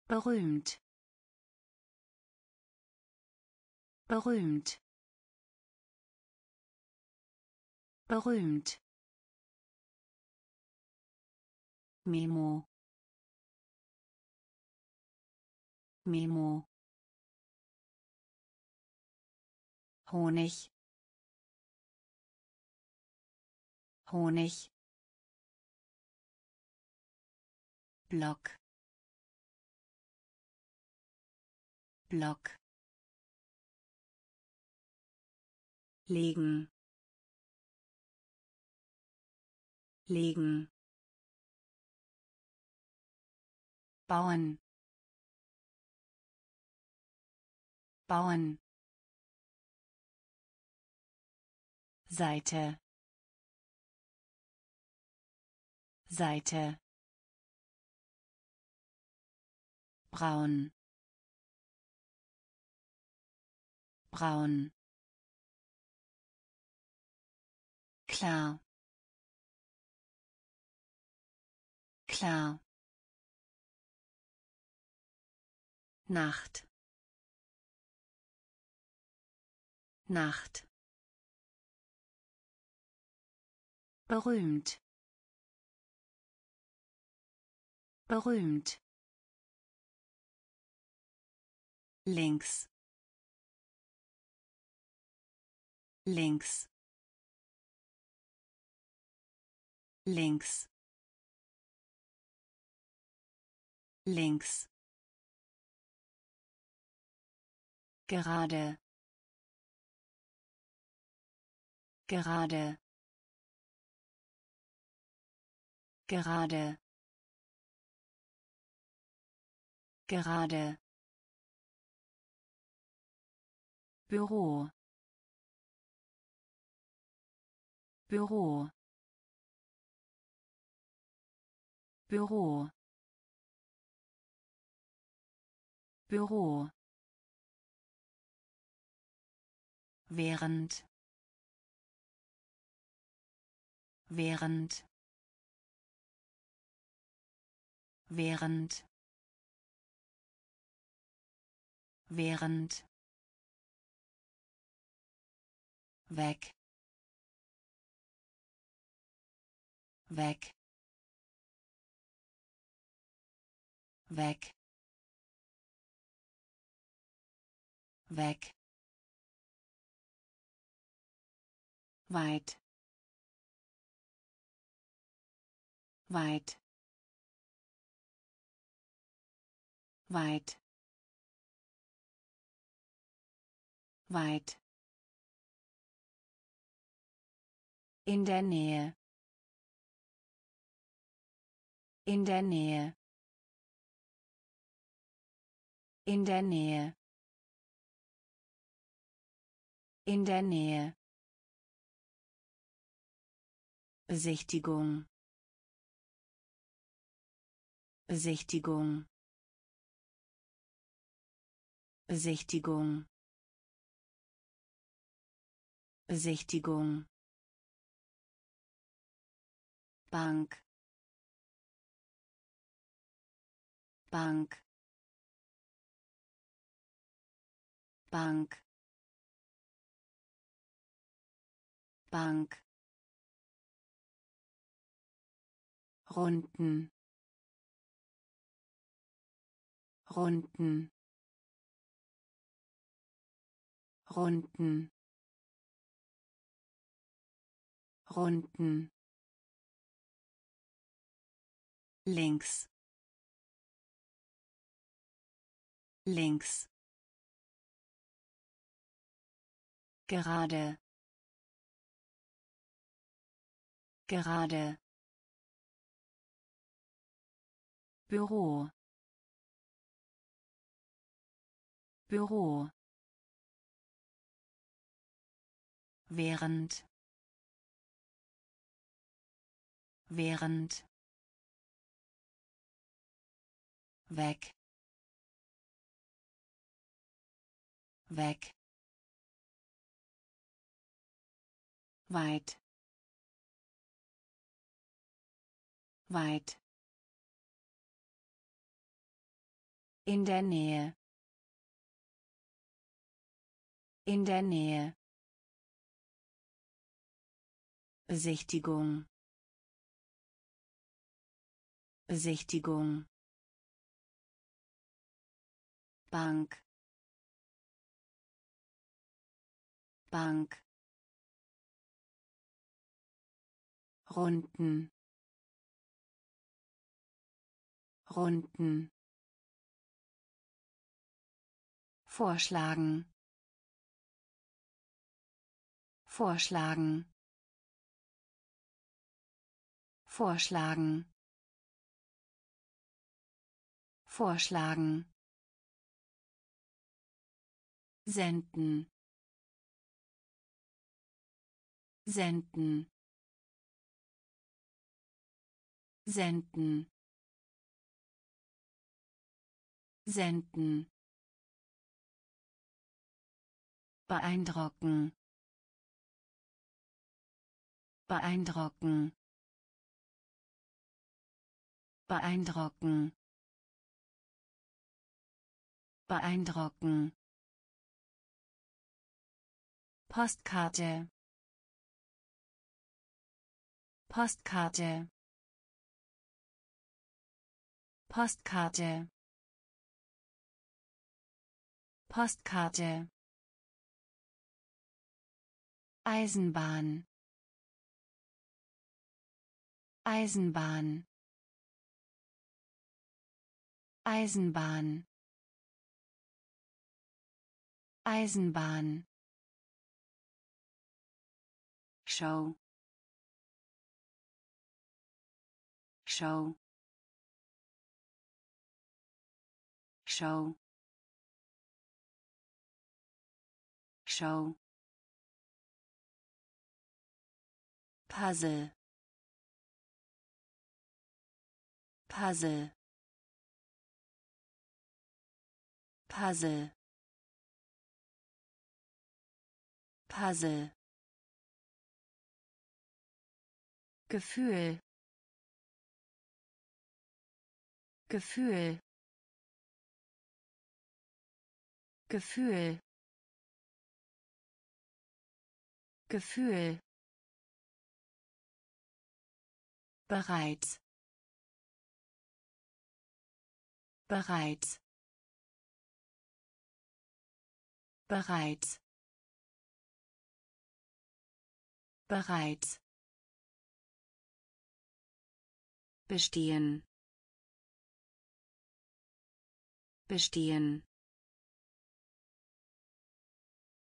Berühmt. Berühmt. Berühmt. Memo. Memo. Honig. Honig Block. Block. Legen. Legen. Bauen. Bauen. Seite. Seite braun. Braun. Klar. Klar. Nacht. Nacht. Berühmt. Berühmt links. Links. Links. Links. Gerade. Gerade. Gerade. Gerade Büro. Büro. Büro. Büro. Während. Während. Während. Während weg. Weg. Weg. Weg. Weit. Weit. Weit. Weit in der Nähe. In der Nähe. In der Nähe. In der Nähe. Besichtigung. Besichtigung. Besichtigung. Besichtigung Bank. Bank. Bank. Bank. Runden. Runden. Runden. Runden links. Links. Gerade. Gerade. Büro. Büro. Während. Während weg. Weg. Weit. Weit. In der Nähe. In der Nähe. Besichtigung. Besichtigung Bank. Bank. Runden. Runden. Vorschlagen. Vorschlagen. Vorschlagen. Vorschlagen senden. Senden. Senden. Senden. Beeindrucken. Beeindrucken. Beeindrucken. Beeindrucken Postkarte. Postkarte. Postkarte. Postkarte. Eisenbahn. Eisenbahn. Eisenbahn. Eisenbahn Show. Show. Show. Show. Puzzle. Puzzle. Puzzle. Puzzle Gefühl. Gefühl. Gefühl. Gefühl. Bereits. Bereits. Bereits. Bereits bestehen. Bestehen.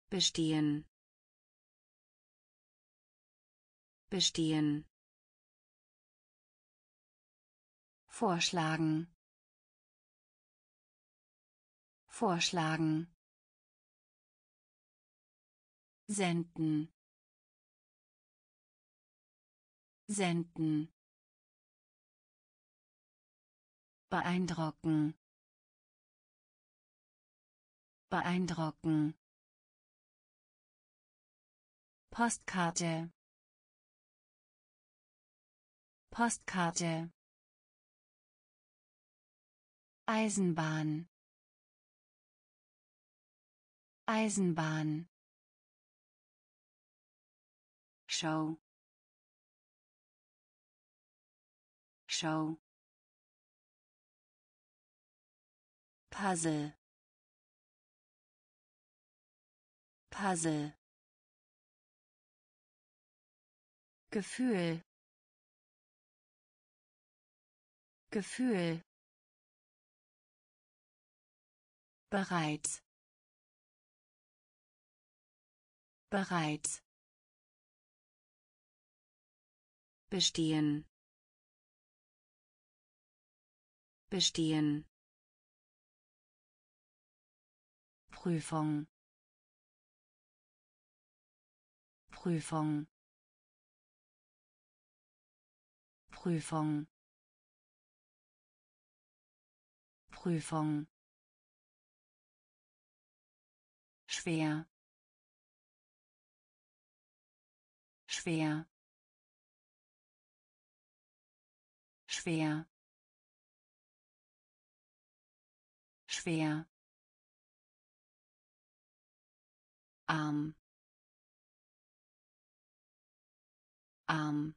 Bestehen. Bestehen. Vorschlagen. Vorschlagen. Senden. Senden beeindrucken. Beeindrucken. Postkarte. Postkarte. Eisenbahn. Eisenbahn. Show. Show Puzzle. Puzzle. Gefühl. Gefühl. Bereits bereits bestehen. Bestehen Prüfung. Prüfung. Prüfung. Prüfung. Schwer. Schwer. Schwer. Schwer arm arm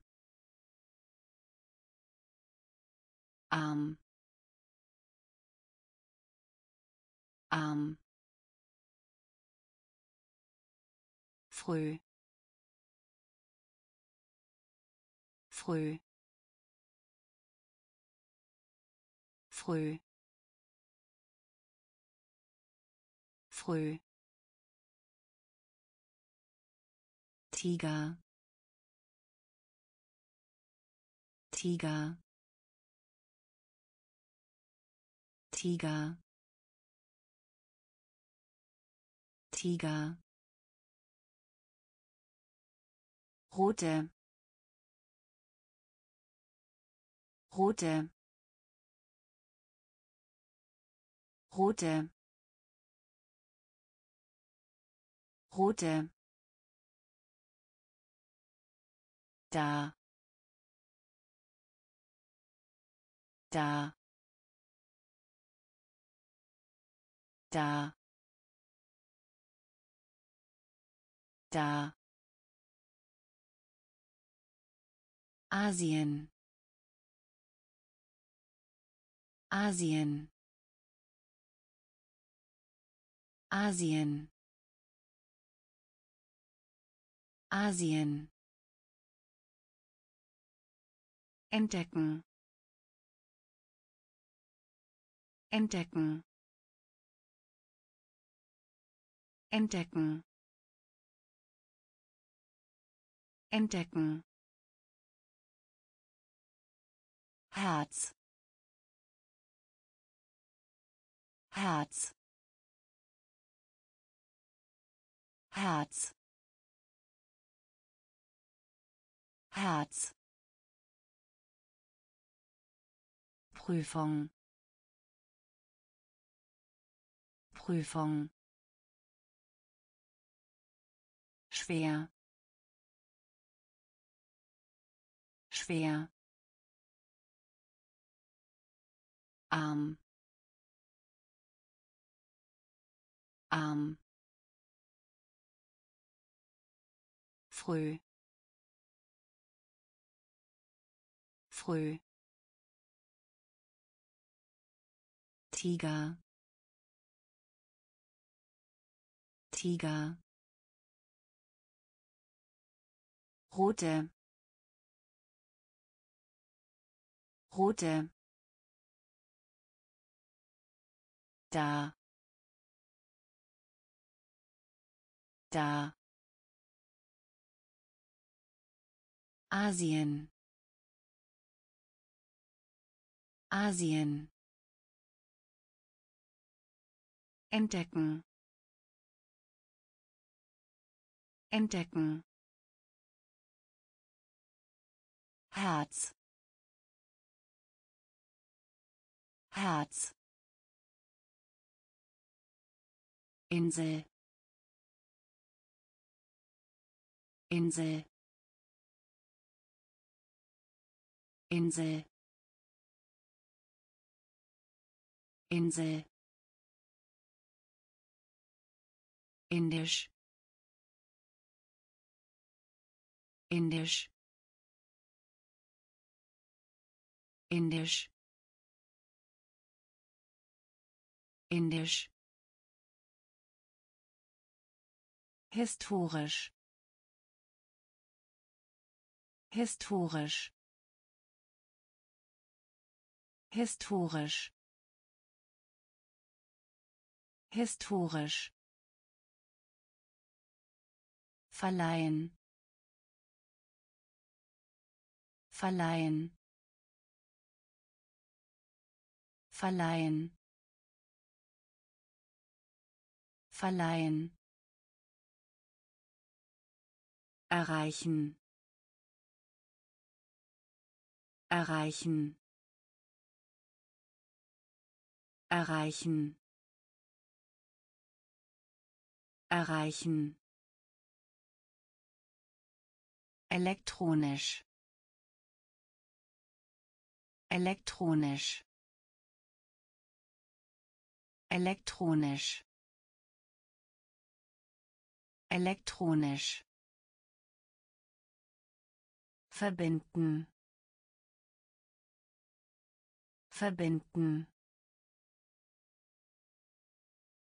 arm arm früh. Früh. Früh. Früh Tiger. Tiger. Tiger. Tiger. Rote. Rote. Rote. Rote da. Da. Da. Da. Asien. Asien. Asien. Asien entdecken. Entdecken. Entdecken. Entdecken. Herz. Herz. Herz. Herz Prüfung. Prüfung. Schwer. Schwer. Arm. Arm. Früh. Früh Tiger. Tiger. Rote. Rote. Da. Da. Asien. Asien entdecken. Entdecken. Herz. Herz. Insel. Insel. Insel. Insel Indisch. Indisch. Indisch. Indisch. Historisch. Historisch. Historisch. Historisch verleihen. Verleihen. Verleihen. Verleihen. Erreichen. Erreichen. Erreichen. Erreichen elektronisch. Elektronisch. Elektronisch. Elektronisch. Verbinden. Verbinden.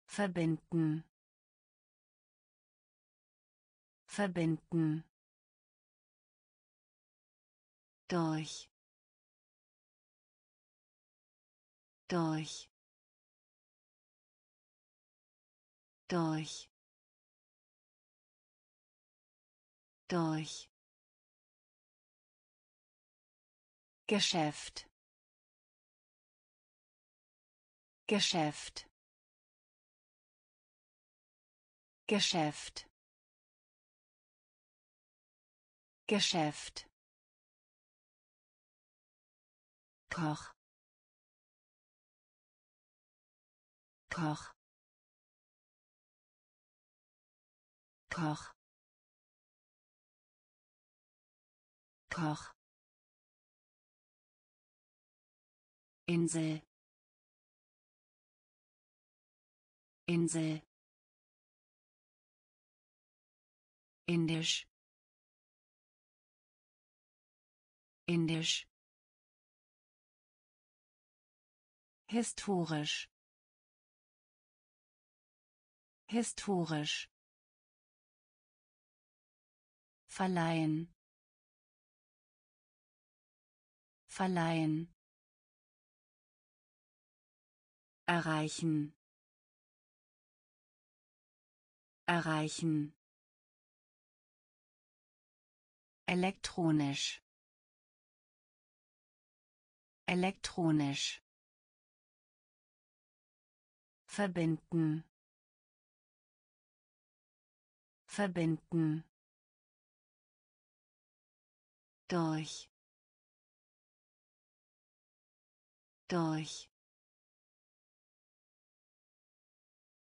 Verbinden. Verbinden durch. Durch. Durch. Durch. Geschäft. Geschäft. Geschäft. Geschäft Koch. Koch. Koch. Koch. Insel. Insel. Indisch. Indisch historisch. Historisch. Verleihen. Verleihen. Erreichen. Erreichen. Elektronisch. Elektronisch verbinden verbinden durch. Durch.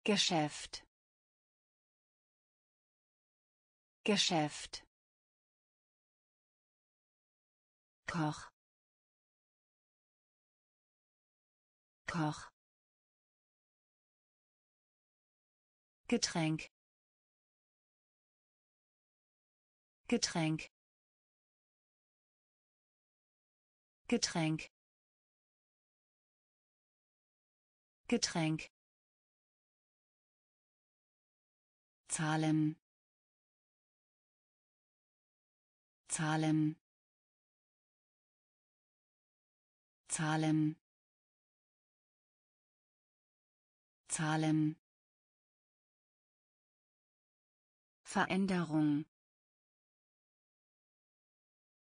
Geschäft. Geschäft. Koch. Koch Getränk. Getränk. Getränk. Getränk. Zahlen. Zahlen. Zahlen. Zahlen Veränderung.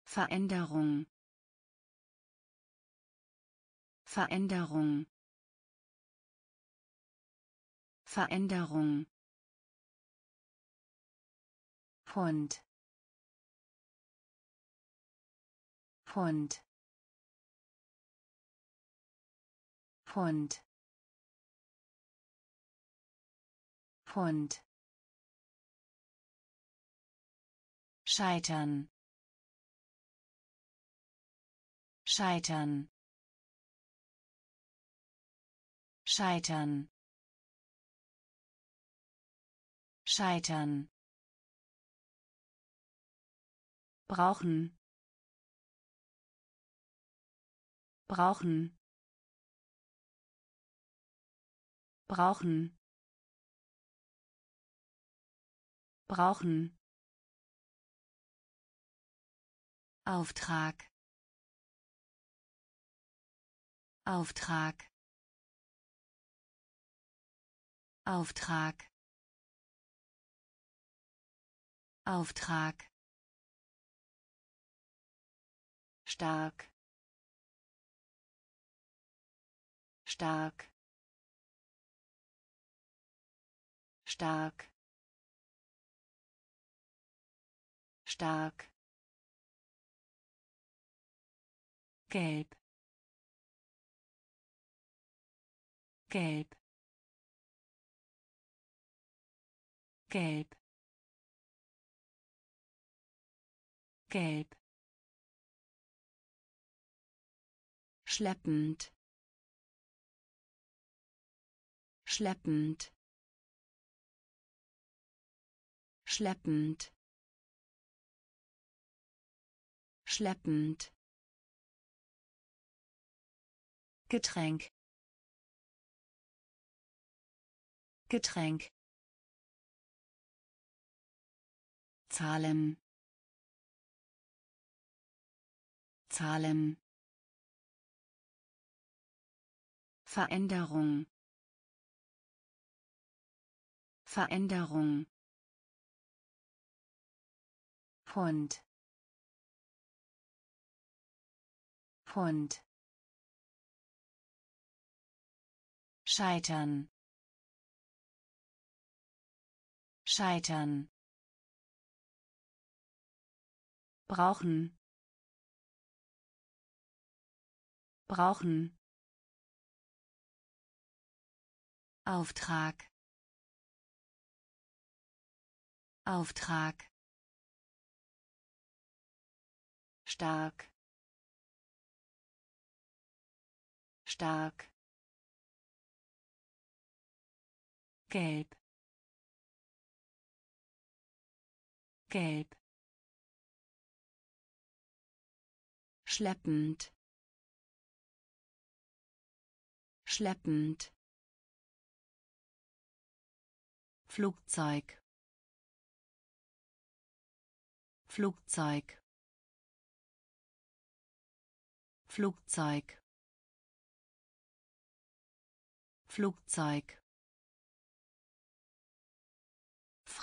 Veränderung. Veränderung. Veränderung. Pfund. Pfund. Pfund. Hund Scheitern. Scheitern. Scheitern. Scheitern. Brauchen. Brauchen. Brauchen. Brauchen Auftrag. Auftrag. Auftrag. Auftrag. Stark. Stark. Stark. Stark gelb. Gelb. Gelb. Gelb. Schleppend. Schleppend. Schleppend. Schleppend Getränk. Getränk. Zahlen. Zahlen. Veränderung. Veränderung. Hund Hund Scheitern. Scheitern. Brauchen. Brauchen. Auftrag. Auftrag. Stark. Stark gelb gelb schleppend. Schleppend. Flugzeug. Flugzeug. Flugzeug. Flugzeug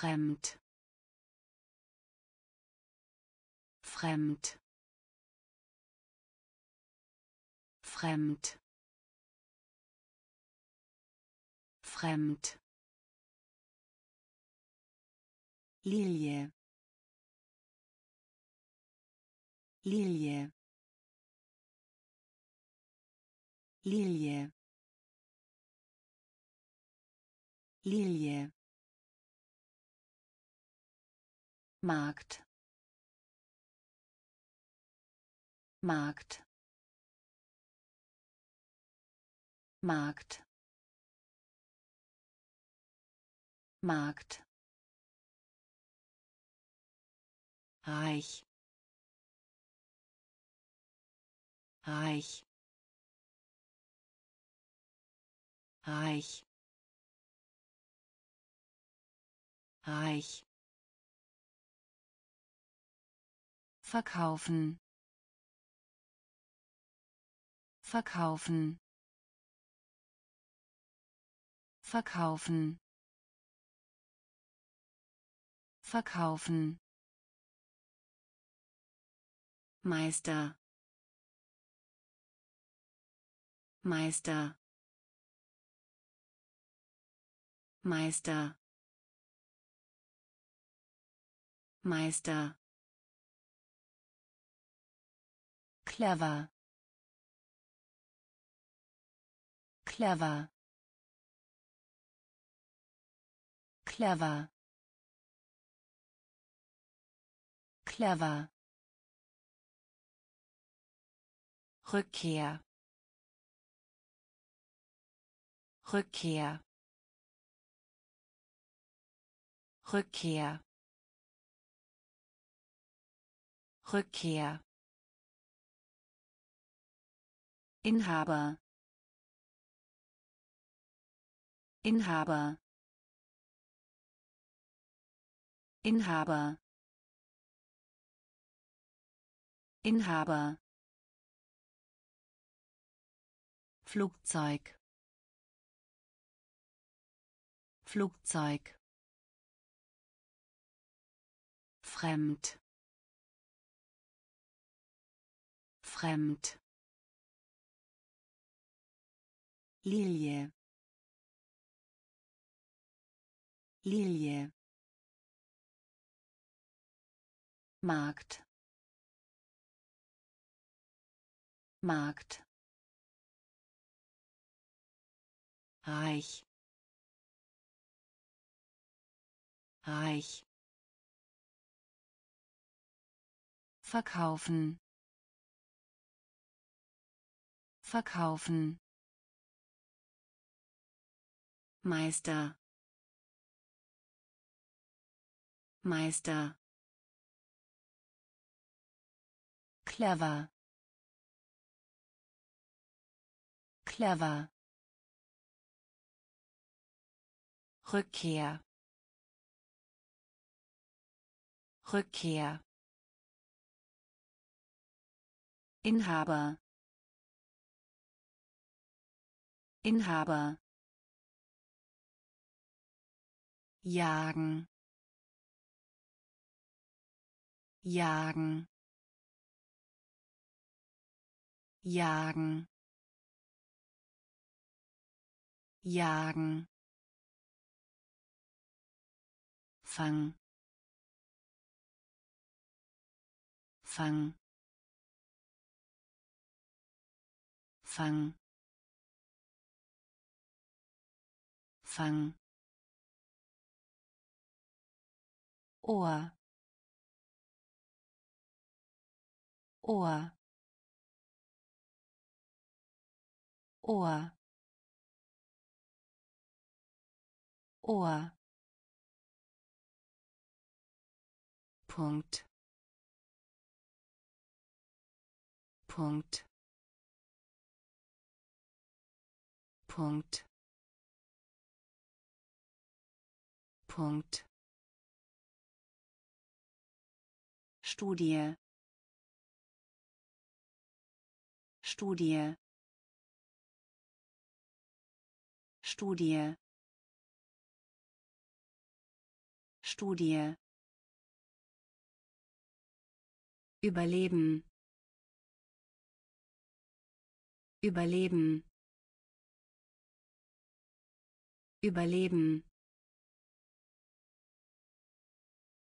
fremd. Fremd. Fremd. Fremd. Lilie Lilie Lilie Lilie Markt. Markt. Markt. Markt. Reich. Reich. Reich. Reich verkaufen. Verkaufen. Verkaufen. Verkaufen. Meister. Meister. Meister. Meister clever. Clever. Clever. Clever. Rückkehr. Rückkehr. Rückkehr. Rückkehr Inhaber. Inhaber. Inhaber. Inhaber. Flugzeug. Flugzeug. Fremd. Fremd Lilie Lilie Markt. Markt. Reich. Reich. Verkaufen. Verkaufen Meister. Meister. Clever. Clever. Rückkehr. Rückkehr. Inhaber. Inhaber jagen jagen jagen jagen. Fang. Fang. Fang. Fang Ohr. Ohr. Ohr. Ohr. Punkt. Punkt. Punkt. Punkt Studie. Studie. Studie. Studie. Überleben. Überleben. Überleben.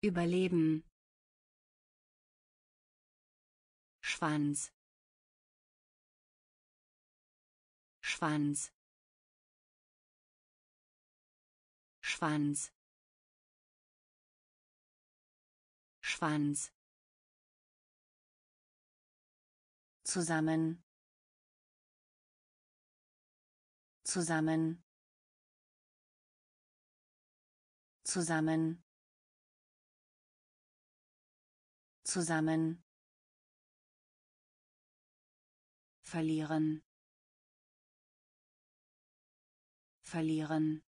Überleben Schwanz. Schwanz. Schwanz. Schwanz. Zusammen. Zusammen. Zusammen. Zusammen verlieren. Verlieren.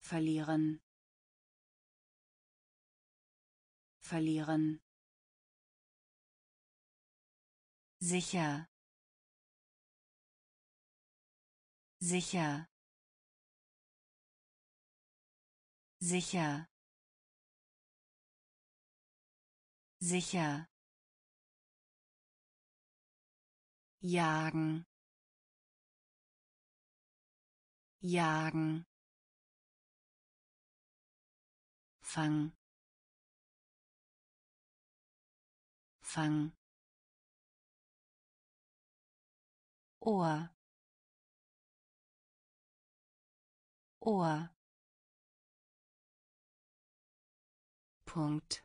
Verlieren. Verlieren. Sicher. Sicher. Sicher. Sicher jagen jagen fang fang Ohr Ohr Punkt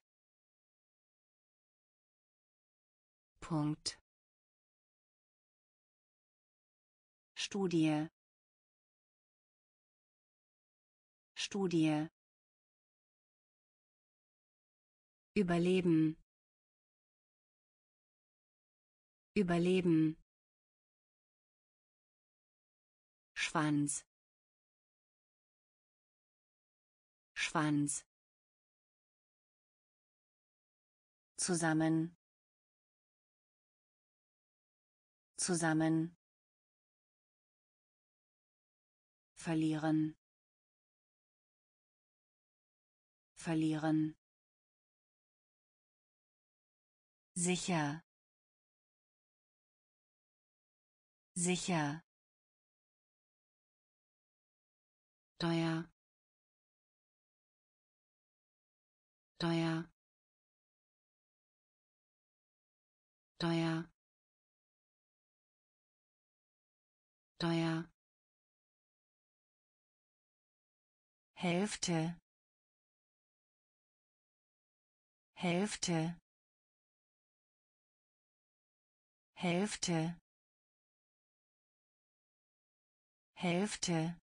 Punkt Studie. Studie. Überleben. Überleben. Schwanz. Schwanz. Zusammen. Zusammen verlieren. Verlieren. Sicher. Sicher. Teuer. Teuer. Teuer. Teuer Hälfte. Hälfte. Hälfte. Hälfte.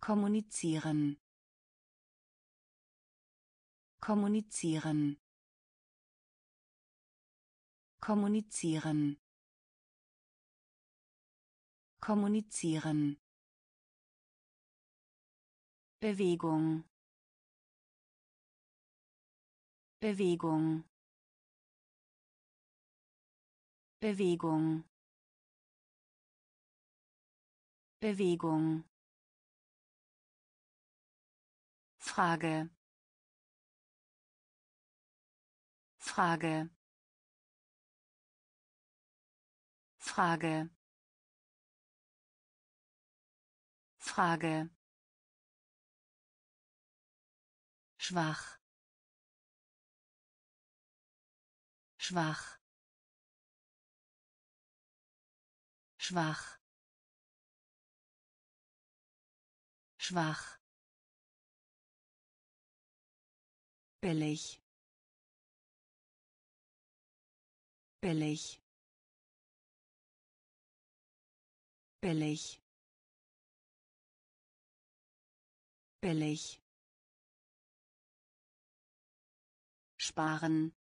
Kommunizieren. Kommunizieren. Kommunizieren. Kommunizieren Bewegung. Bewegung. Bewegung. Bewegung. Frage. Frage. Frage. Frage schwach. Schwach. Schwach. Schwach. Billig. Billig. Billig. Billig sparen.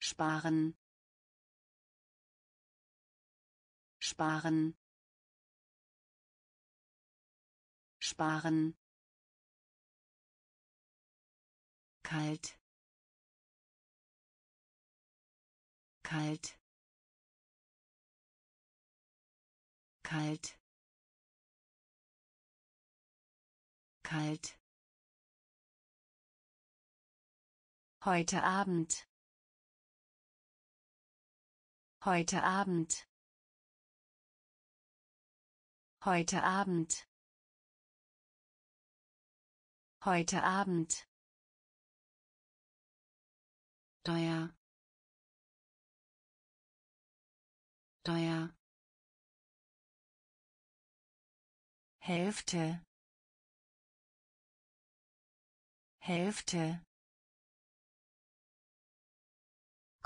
Sparen. Sparen. Sparen. Kalt. Kalt. Kalt. Kalt heute Abend. Heute Abend. Heute Abend. Heute Abend. Teuer. Teuer. Hälfte. Hälfte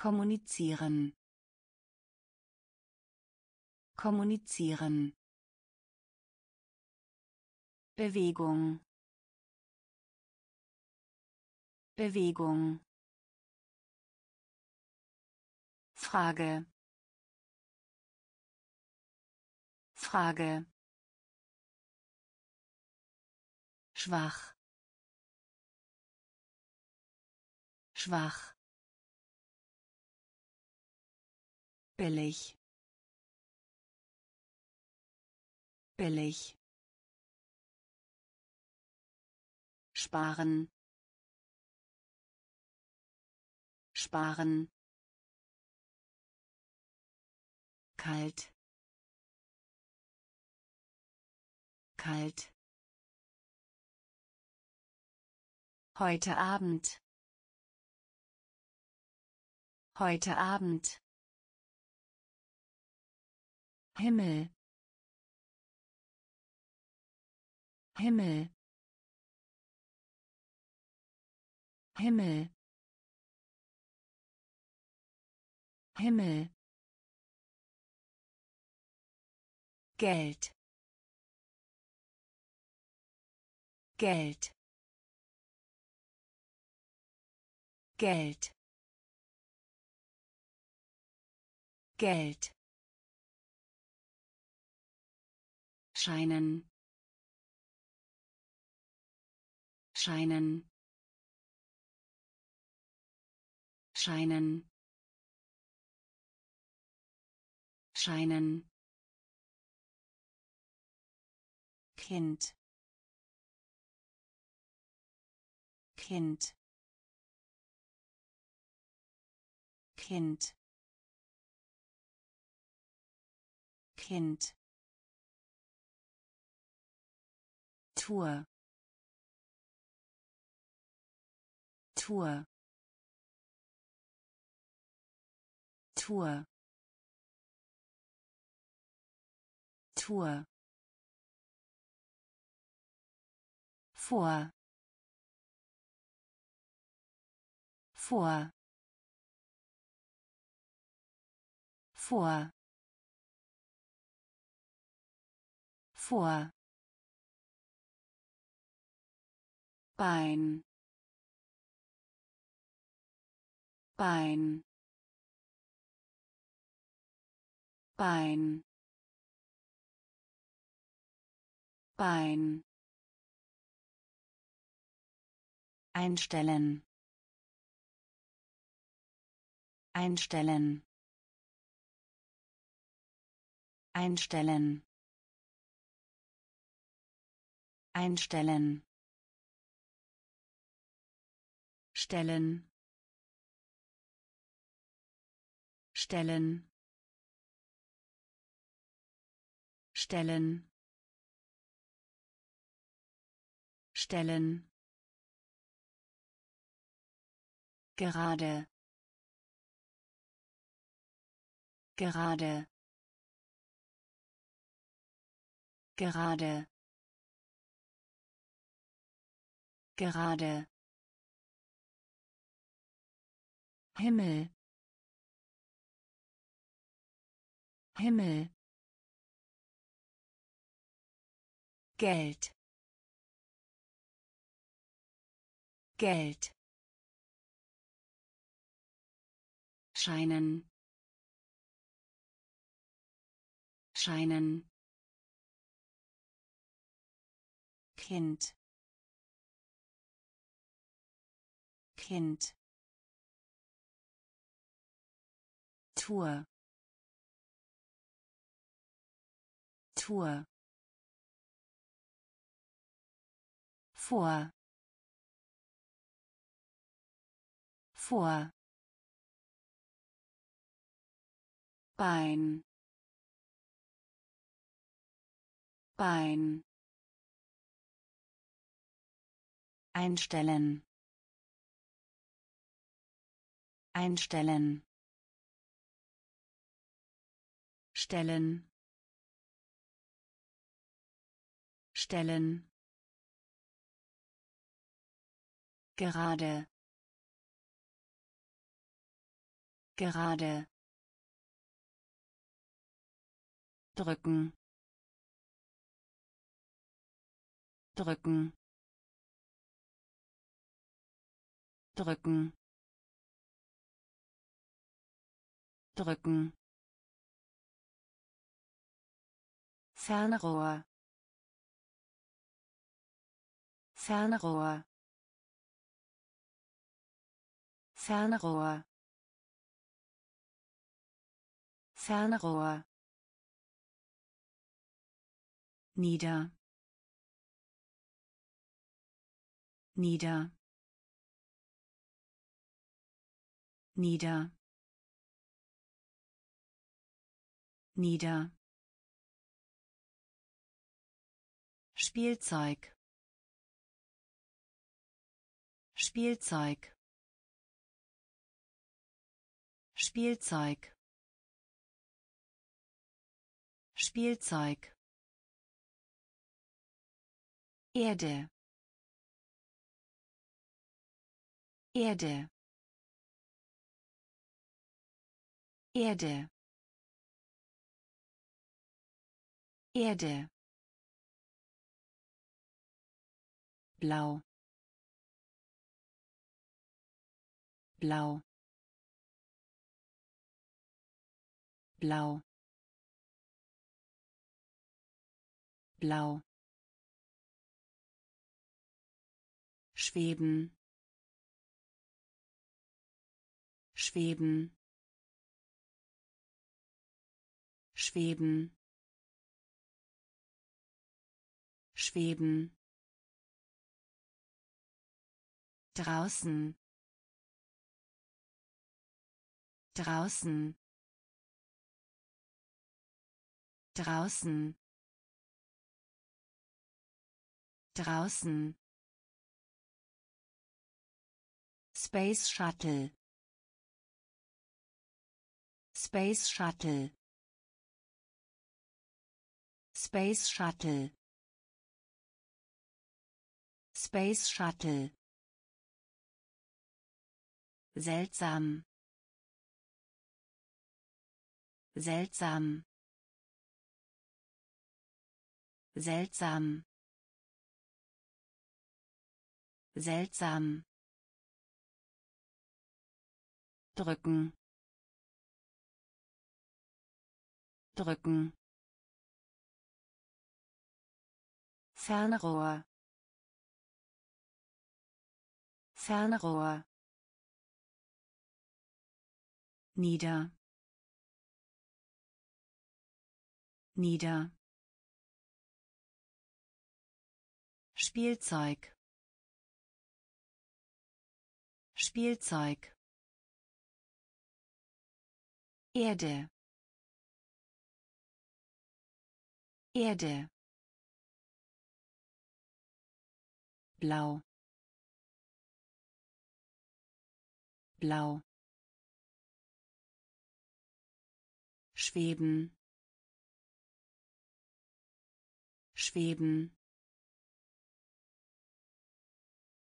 kommunizieren. Kommunizieren. Bewegung. Bewegung. Frage. Frage. Schwach. Schwach billig. Billig. Sparen. Sparen. Kalt. Kalt. Heute Abend. Heute Abend Himmel. Himmel. Himmel. Himmel. Geld. Geld. Geld. Geld scheinen. Scheinen. Scheinen. Scheinen. Kind. Kind. Kind. Kind Tour. Tour. Tour. Tour. Vor vor vor vor Bein. Bein. Bein. Bein. Einstellen. Einstellen. Einstellen. Einstellen stellen. Stellen. Stellen. Stellen. Gerade. Gerade. Gerade. Gerade Himmel. Himmel. Geld. Geld. Scheinen. Scheinen. Kind. Kind Tour. Tour. Vor. Vor. Bein. Bein. Einstellen. Einstellen stellen. Stellen. Gerade. Gerade. Drücken. Drücken. Drücken. Drücken Fernrohr Fernrohr Fernrohr Fernrohr nieder. Nieder. Nieder. Nieder Spielzeug. Spielzeug. Spielzeug. Spielzeug. Erde. Erde. Erde. Erde blau. Blau. Blau. Blau. Schweben. Schweben. Schweben. Schweben draußen. Draußen. Draußen. Draußen. Space Shuttle. Space Shuttle. Space Shuttle. Space Shuttle seltsam. Seltsam. Seltsam. Seltsam. Drücken. Drücken. Fernrohr. Fernrohr nieder. Nieder. Spielzeug. Spielzeug. Erde. Erde. Blau. Blau schweben. Schweben.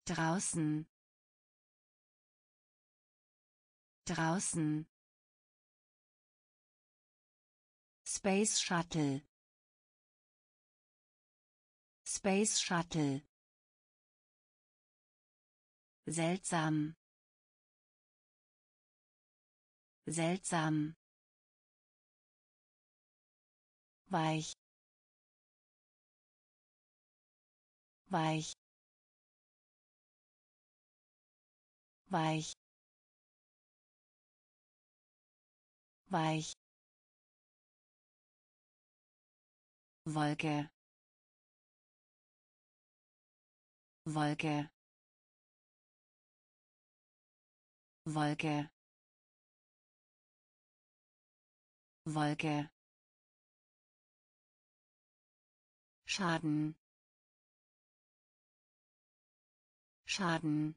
Draußen. Draußen. Space Shuttle. Space Shuttle. Seltsam. Seltsam weich. Weich. Weich. Weich. Wolke. Wolke. Wolke. Wolke Schaden. Schaden.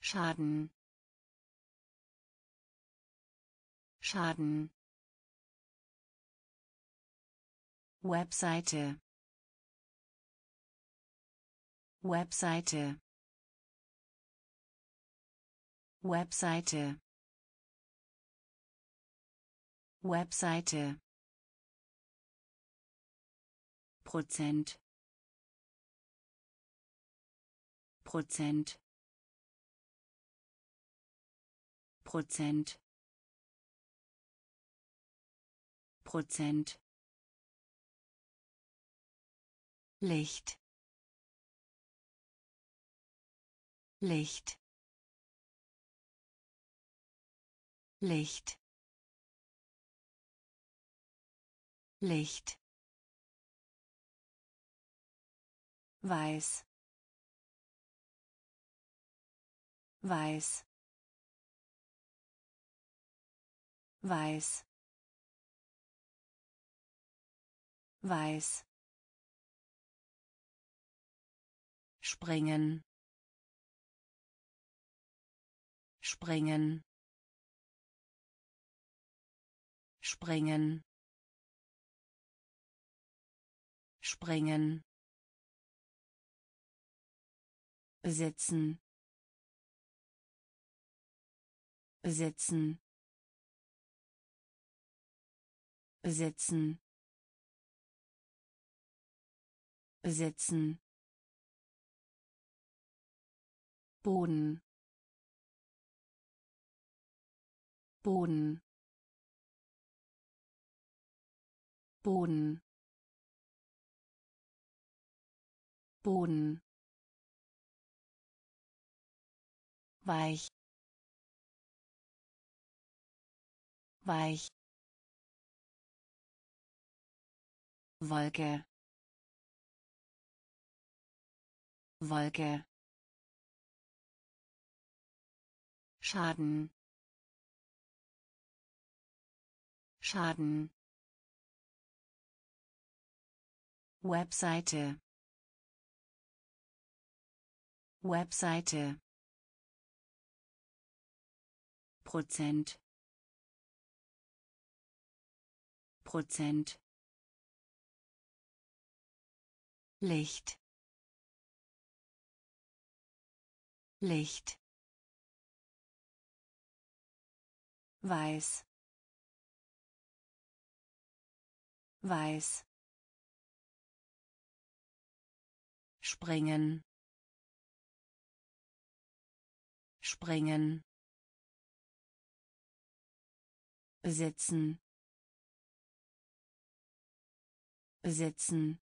Schaden. Schaden. Webseite. Webseite. Webseite. Webseite Prozent. Prozent. Prozent. Prozent. Licht. Licht. Licht. Licht weiß. Weiß. Weiß. Weiß. Springen. Springen. Springen. Springen besitzen besitzen besitzen besitzen Boden. Boden. Boden. Boden weich. Weich. Wolke. Wolke. Schaden. Schaden. Webseite. Webseite Prozent. Prozent. Licht. Licht. Weiß. Weiß. Springen. Springen besitzen besitzen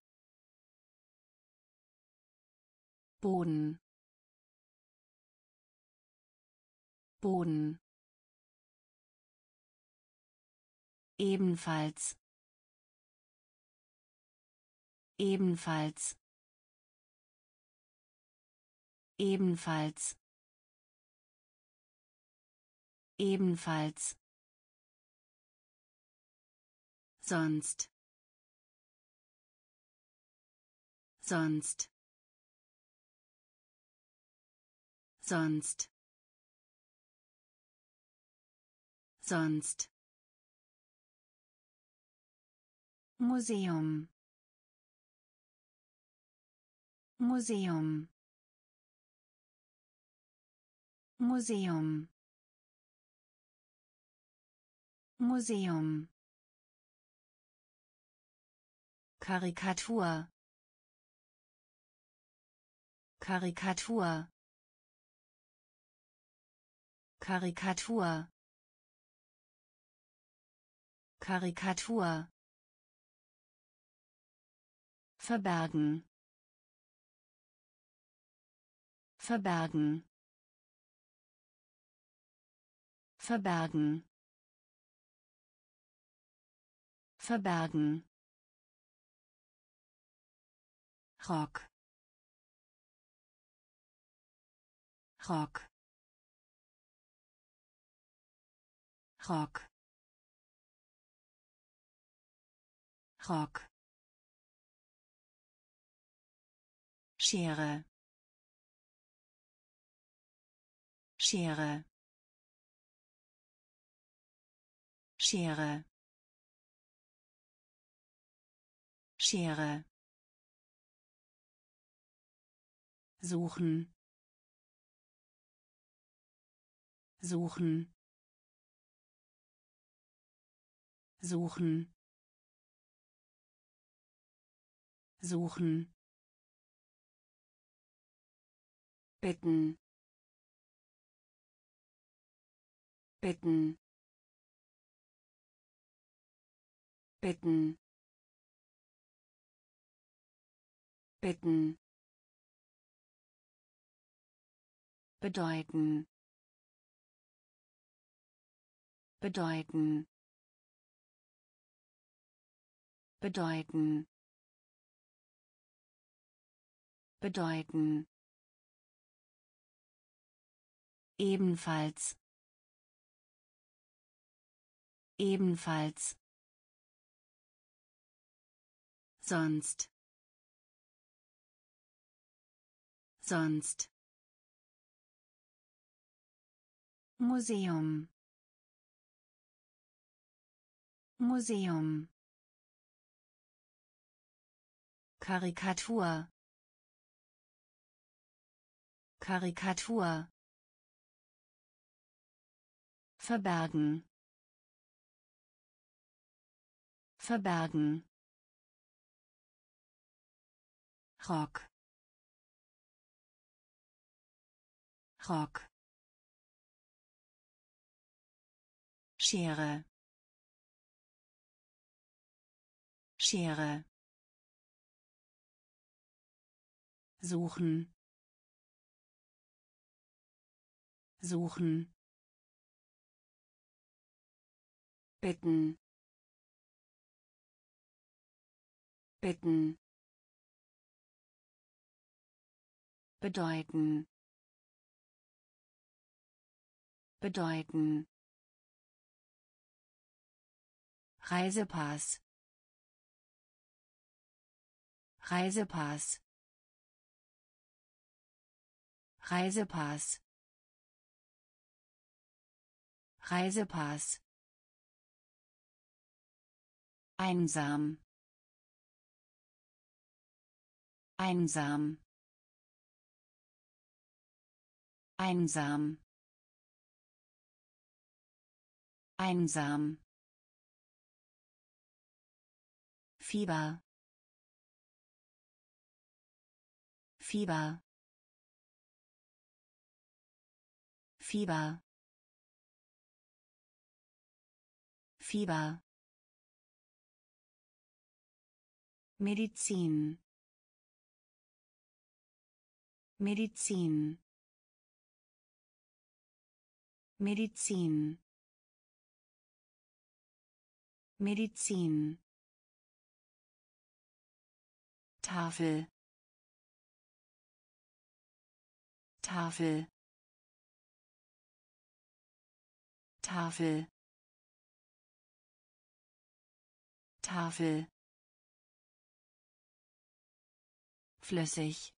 Boden. Boden. Ebenfalls. Ebenfalls. Ebenfalls. Ebenfalls sonst. Sonst. Sonst. Sonst. Museum. Museum. Museum. Museum Karikatur. Karikatur. Karikatur. Karikatur. Verbergen. Verbergen. Verbergen. Verbergen Rock Rock Rock Rock Schere. Schere. Schere. Schere suchen. Suchen. Suchen. Suchen. Bitten. Bitten. Bitten. Bitten bedeuten. Bedeuten. Bedeuten. Bedeuten. Ebenfalls. Ebenfalls. Sonst. Sonst Museum. Museum. Karikatur. Karikatur. Verbergen. Verbergen. Rock. Rock Schere. Schere. Suchen. Suchen. Bitten. Bitten. Bedeuten. Bedeuten Reisepass. Reisepass. Reisepass. Reisepass. Einsam. Einsam. Einsam. Einsam Fieber. Fieber. Fieber. Fieber. Medizin. Medizin. Medizin. Medizin Tafel. Tafel. Tafel. Tafel. Flüssig.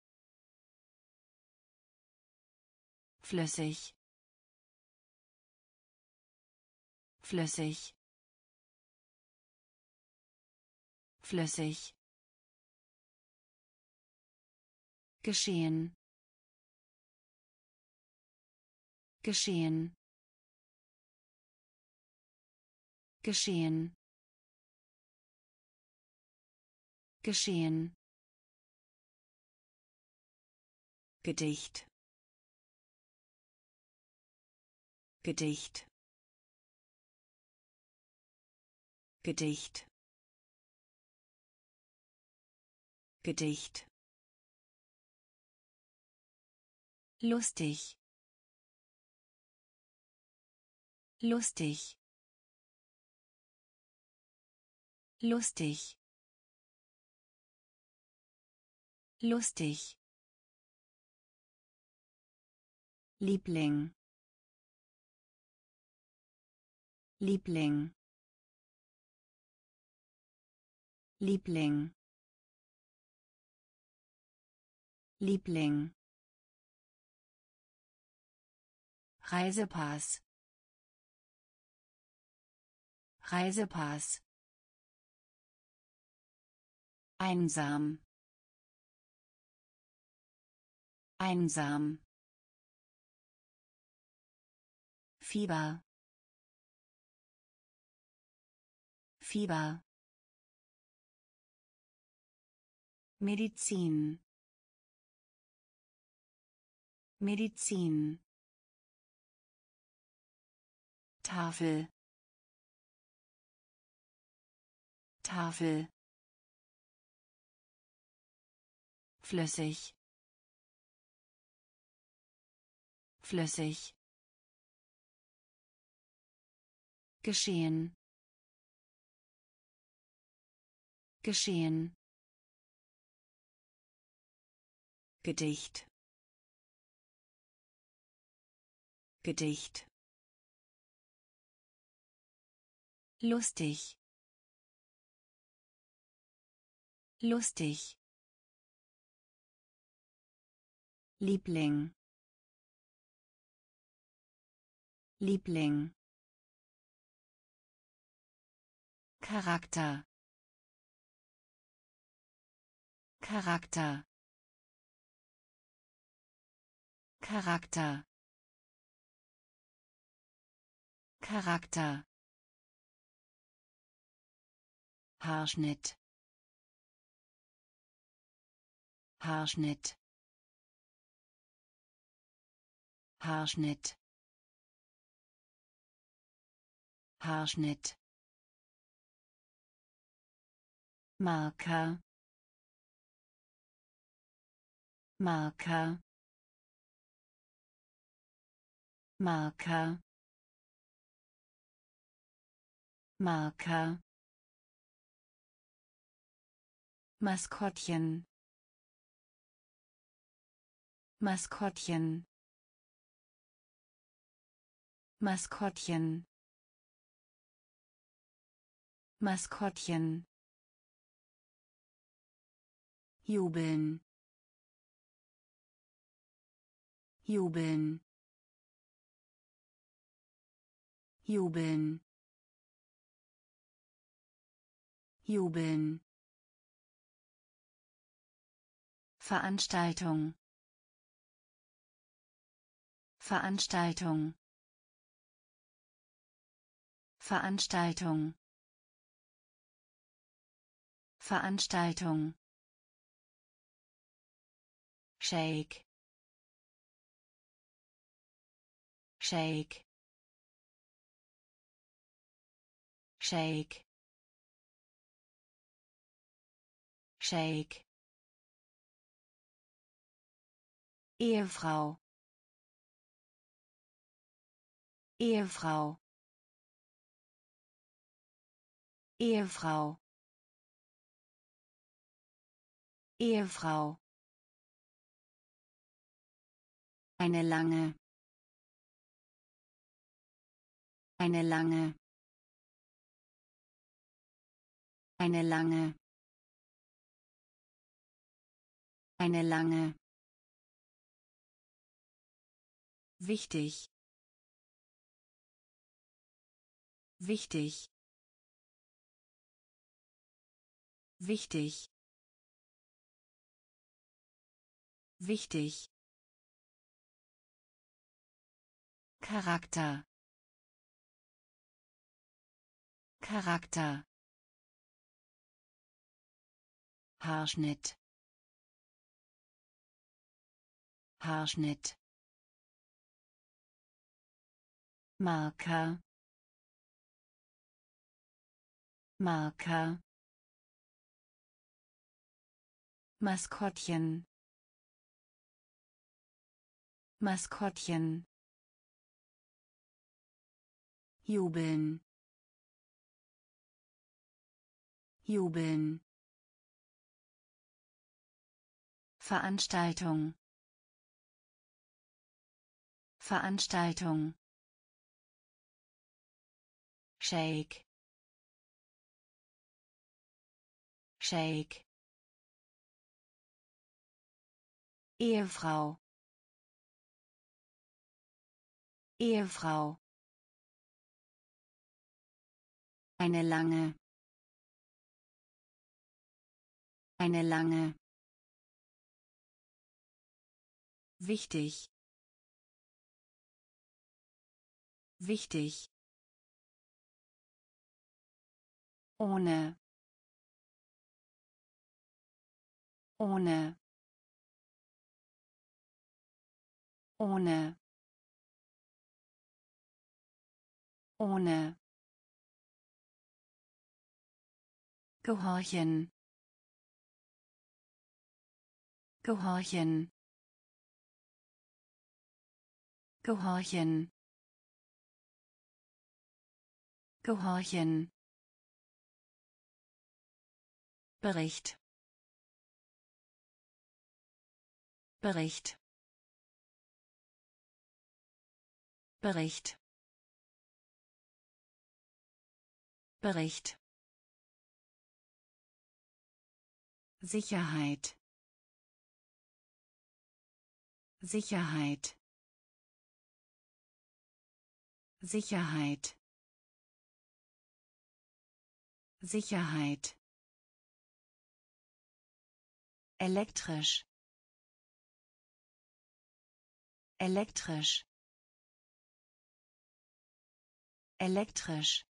Flüssig. Flüssig. Flüssig geschehen. Geschehen. Geschehen. Geschehen. Gedicht. Gedicht. Gedicht. Gedicht lustig. Lustig. Lustig. Lustig. Liebling. Liebling. Liebling. Liebling Reisepass. Reisepass. Einsam. Einsam. Fieber. Fieber. Medizin. Medizin Tafel. Tafel. Flüssig. Flüssig. Geschehen. Geschehen. Gedicht. Gedicht lustig. Lustig. Liebling. Liebling. Charakter. Charakter. Charakter. Charakter Haarschnitt. Haarschnitt. Haarschnitt. Haarschnitt. Marker. Marker. Marker. Marker Maskottchen. Maskottchen. Maskottchen. Maskottchen. Jubeln. Jubeln. Jubeln. Jubeln Veranstaltung. Veranstaltung. Veranstaltung. Veranstaltung. Shake. Shake. Shake. Shake Ehefrau. Ehefrau. Ehefrau. Ehefrau. Eine lange. Eine lange. Eine lange. Eine lange Wichtig. Wichtig. Wichtig. Wichtig. Charakter. Charakter. Haarschnitt. Haarschnitt. Marker. Marker. Maskottchen. Maskottchen. Jubeln. Jubeln. Veranstaltung. Veranstaltung Shake. Shake. Ehefrau. Ehefrau. Eine lange. Eine lange. Wichtig. Wichtig. Ohne. Ohne. Ohne. Ohne. Gehorchen. Gehorchen. Gehorchen. Gehorchen Bericht. Bericht. Bericht. Bericht. Sicherheit. Sicherheit. Sicherheit. Sicherheit elektrisch. Elektrisch. Elektrisch.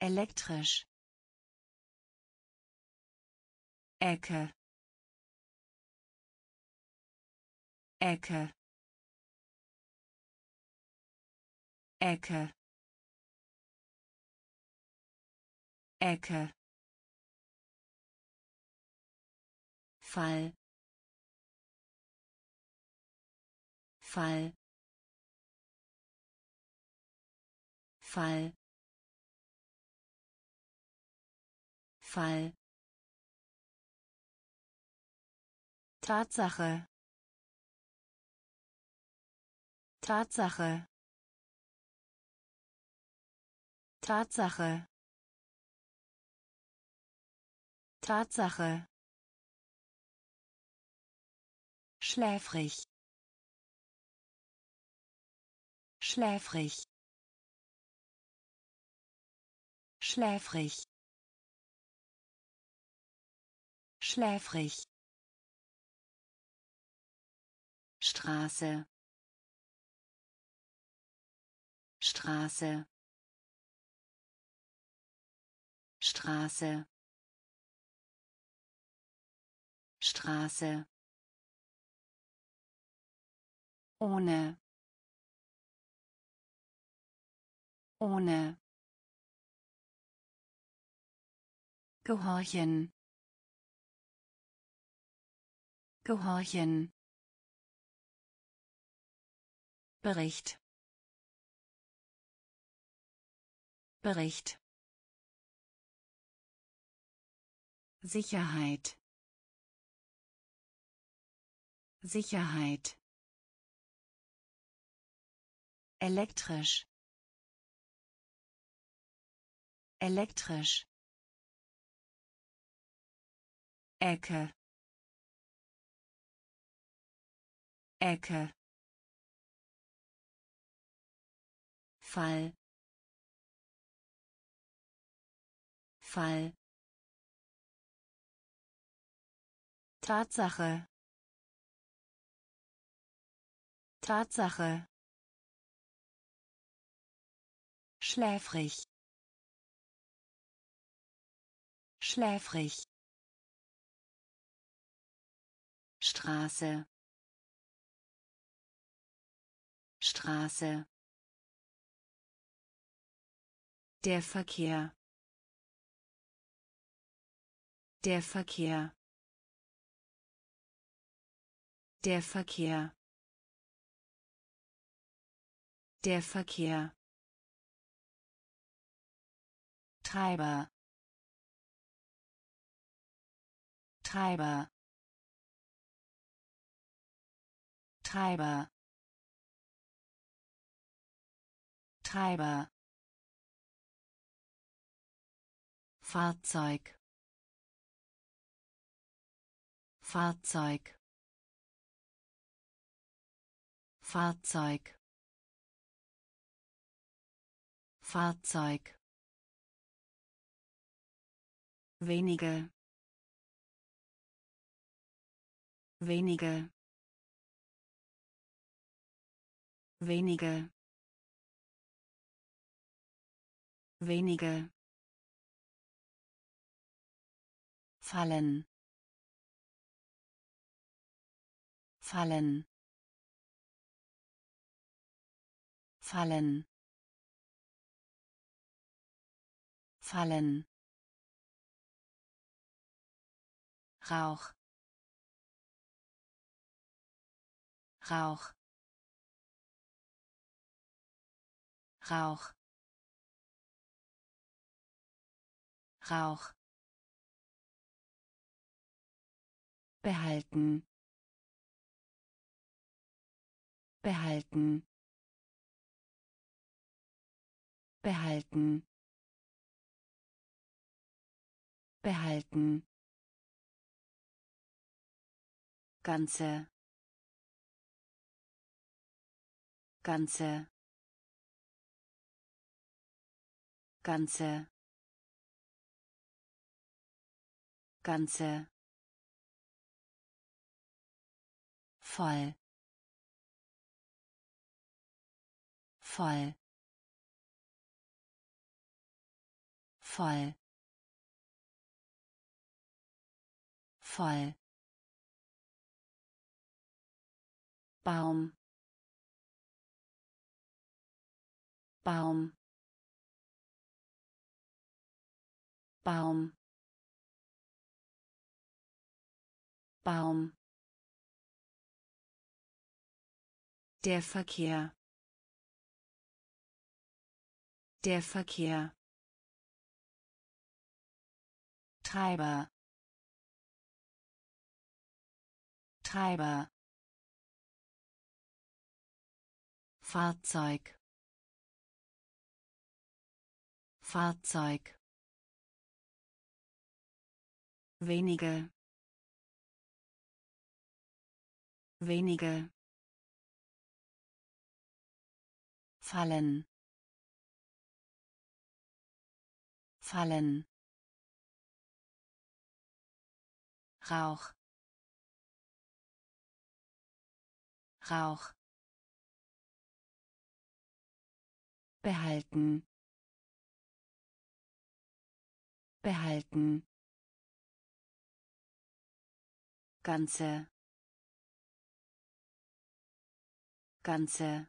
Elektrisch. Ecke. Ecke. Ecke. Ecke Fall. Fall. Fall. Fall. Tatsache. Tatsache. Tatsache. Tatsache schläfrig. Schläfrig. Schläfrig. Schläfrig. Straße. Straße. Straße. Straße ohne. Ohne. Gehorchen. Gehorchen. Bericht. Bericht. Sicherheit. Sicherheit elektrisch. Elektrisch. Ecke. Ecke. Fall. Fall. Tatsache. Tatsache schläfrig. Schläfrig. Straße. Straße. Der Verkehr. Der Verkehr. Der Verkehr. Der Verkehr Treiber. Treiber. Treiber. Treiber. Fahrzeug. Fahrzeug. Fahrzeug. Fahrzeug wenige. Wenige. Wenige. Wenige. Fallen. Fallen. Fallen. Fallen Rauch. Rauch. Rauch. Rauch. Behalten. Behalten. Behalten. Behalten ganze. Ganze. Ganze. Ganze. Voll. Voll. Voll. Voll Baum. Baum. Baum. Baum. Der Verkehr. Der Verkehr. Treiber. Treiber Fahrzeug. Fahrzeug. Wenige. Wenige. Fallen. Fallen. Rauch. Rauch behalten. Behalten. Ganze. Ganze.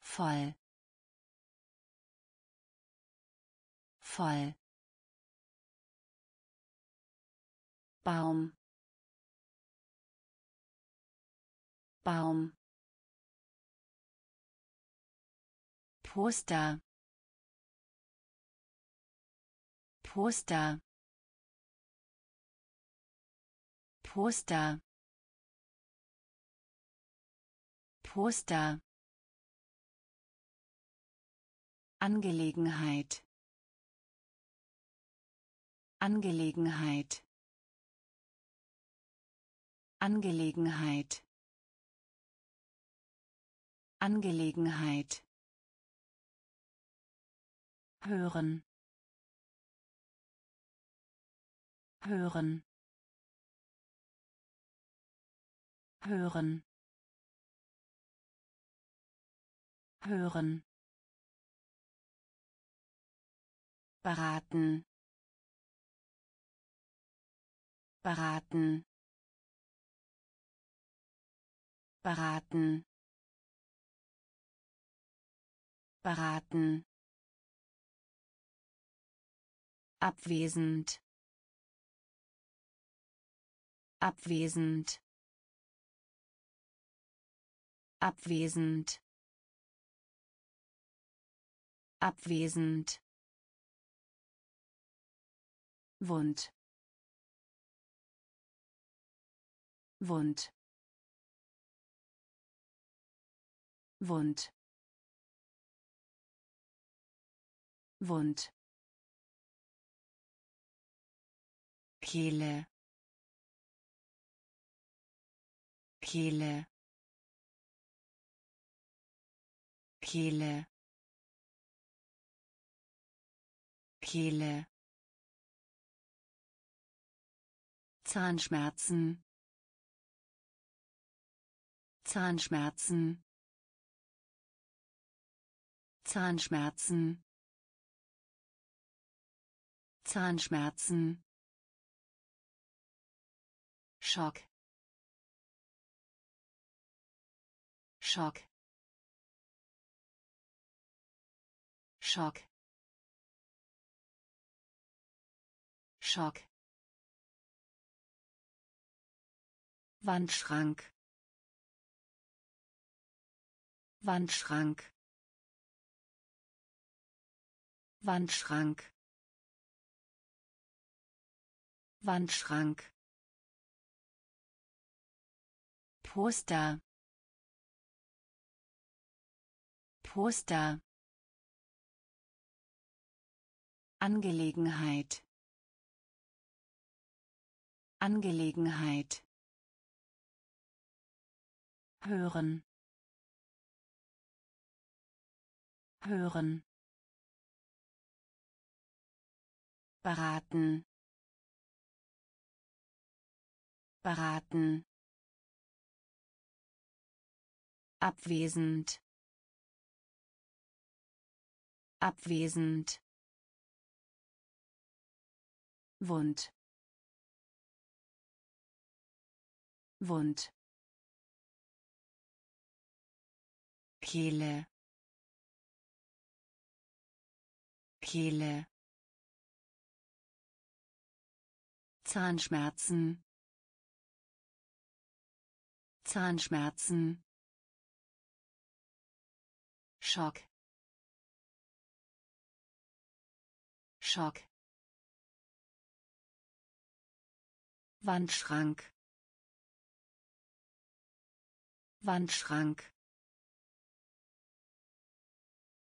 Voll. Voll. Baum. Baum Poster. Poster. Poster. Poster. Angelegenheit. Angelegenheit. Angelegenheit. Angelegenheit hören. Hören. Hören. Hören. Beraten. Beraten. Beraten. Beraten abwesend. Abwesend. Abwesend. Abwesend. Wund. Wund. Wund. Wund Kehle. Kehle. Kehle. Kehle. Zahnschmerzen. Zahnschmerzen. Zahnschmerzen. Zahnschmerzen Schock. Schock. Schock. Schock. Wandschrank. Wandschrank. Wandschrank. Wandschrank Poster. Poster. Angelegenheit. Angelegenheit. Hören. Hören. Beraten. Beraten abwesend. Abwesend. Wund. Wund. Kehle. Kehle. Zahnschmerzen. Zahnschmerzen Schock. Schock. Wandschrank. Wandschrank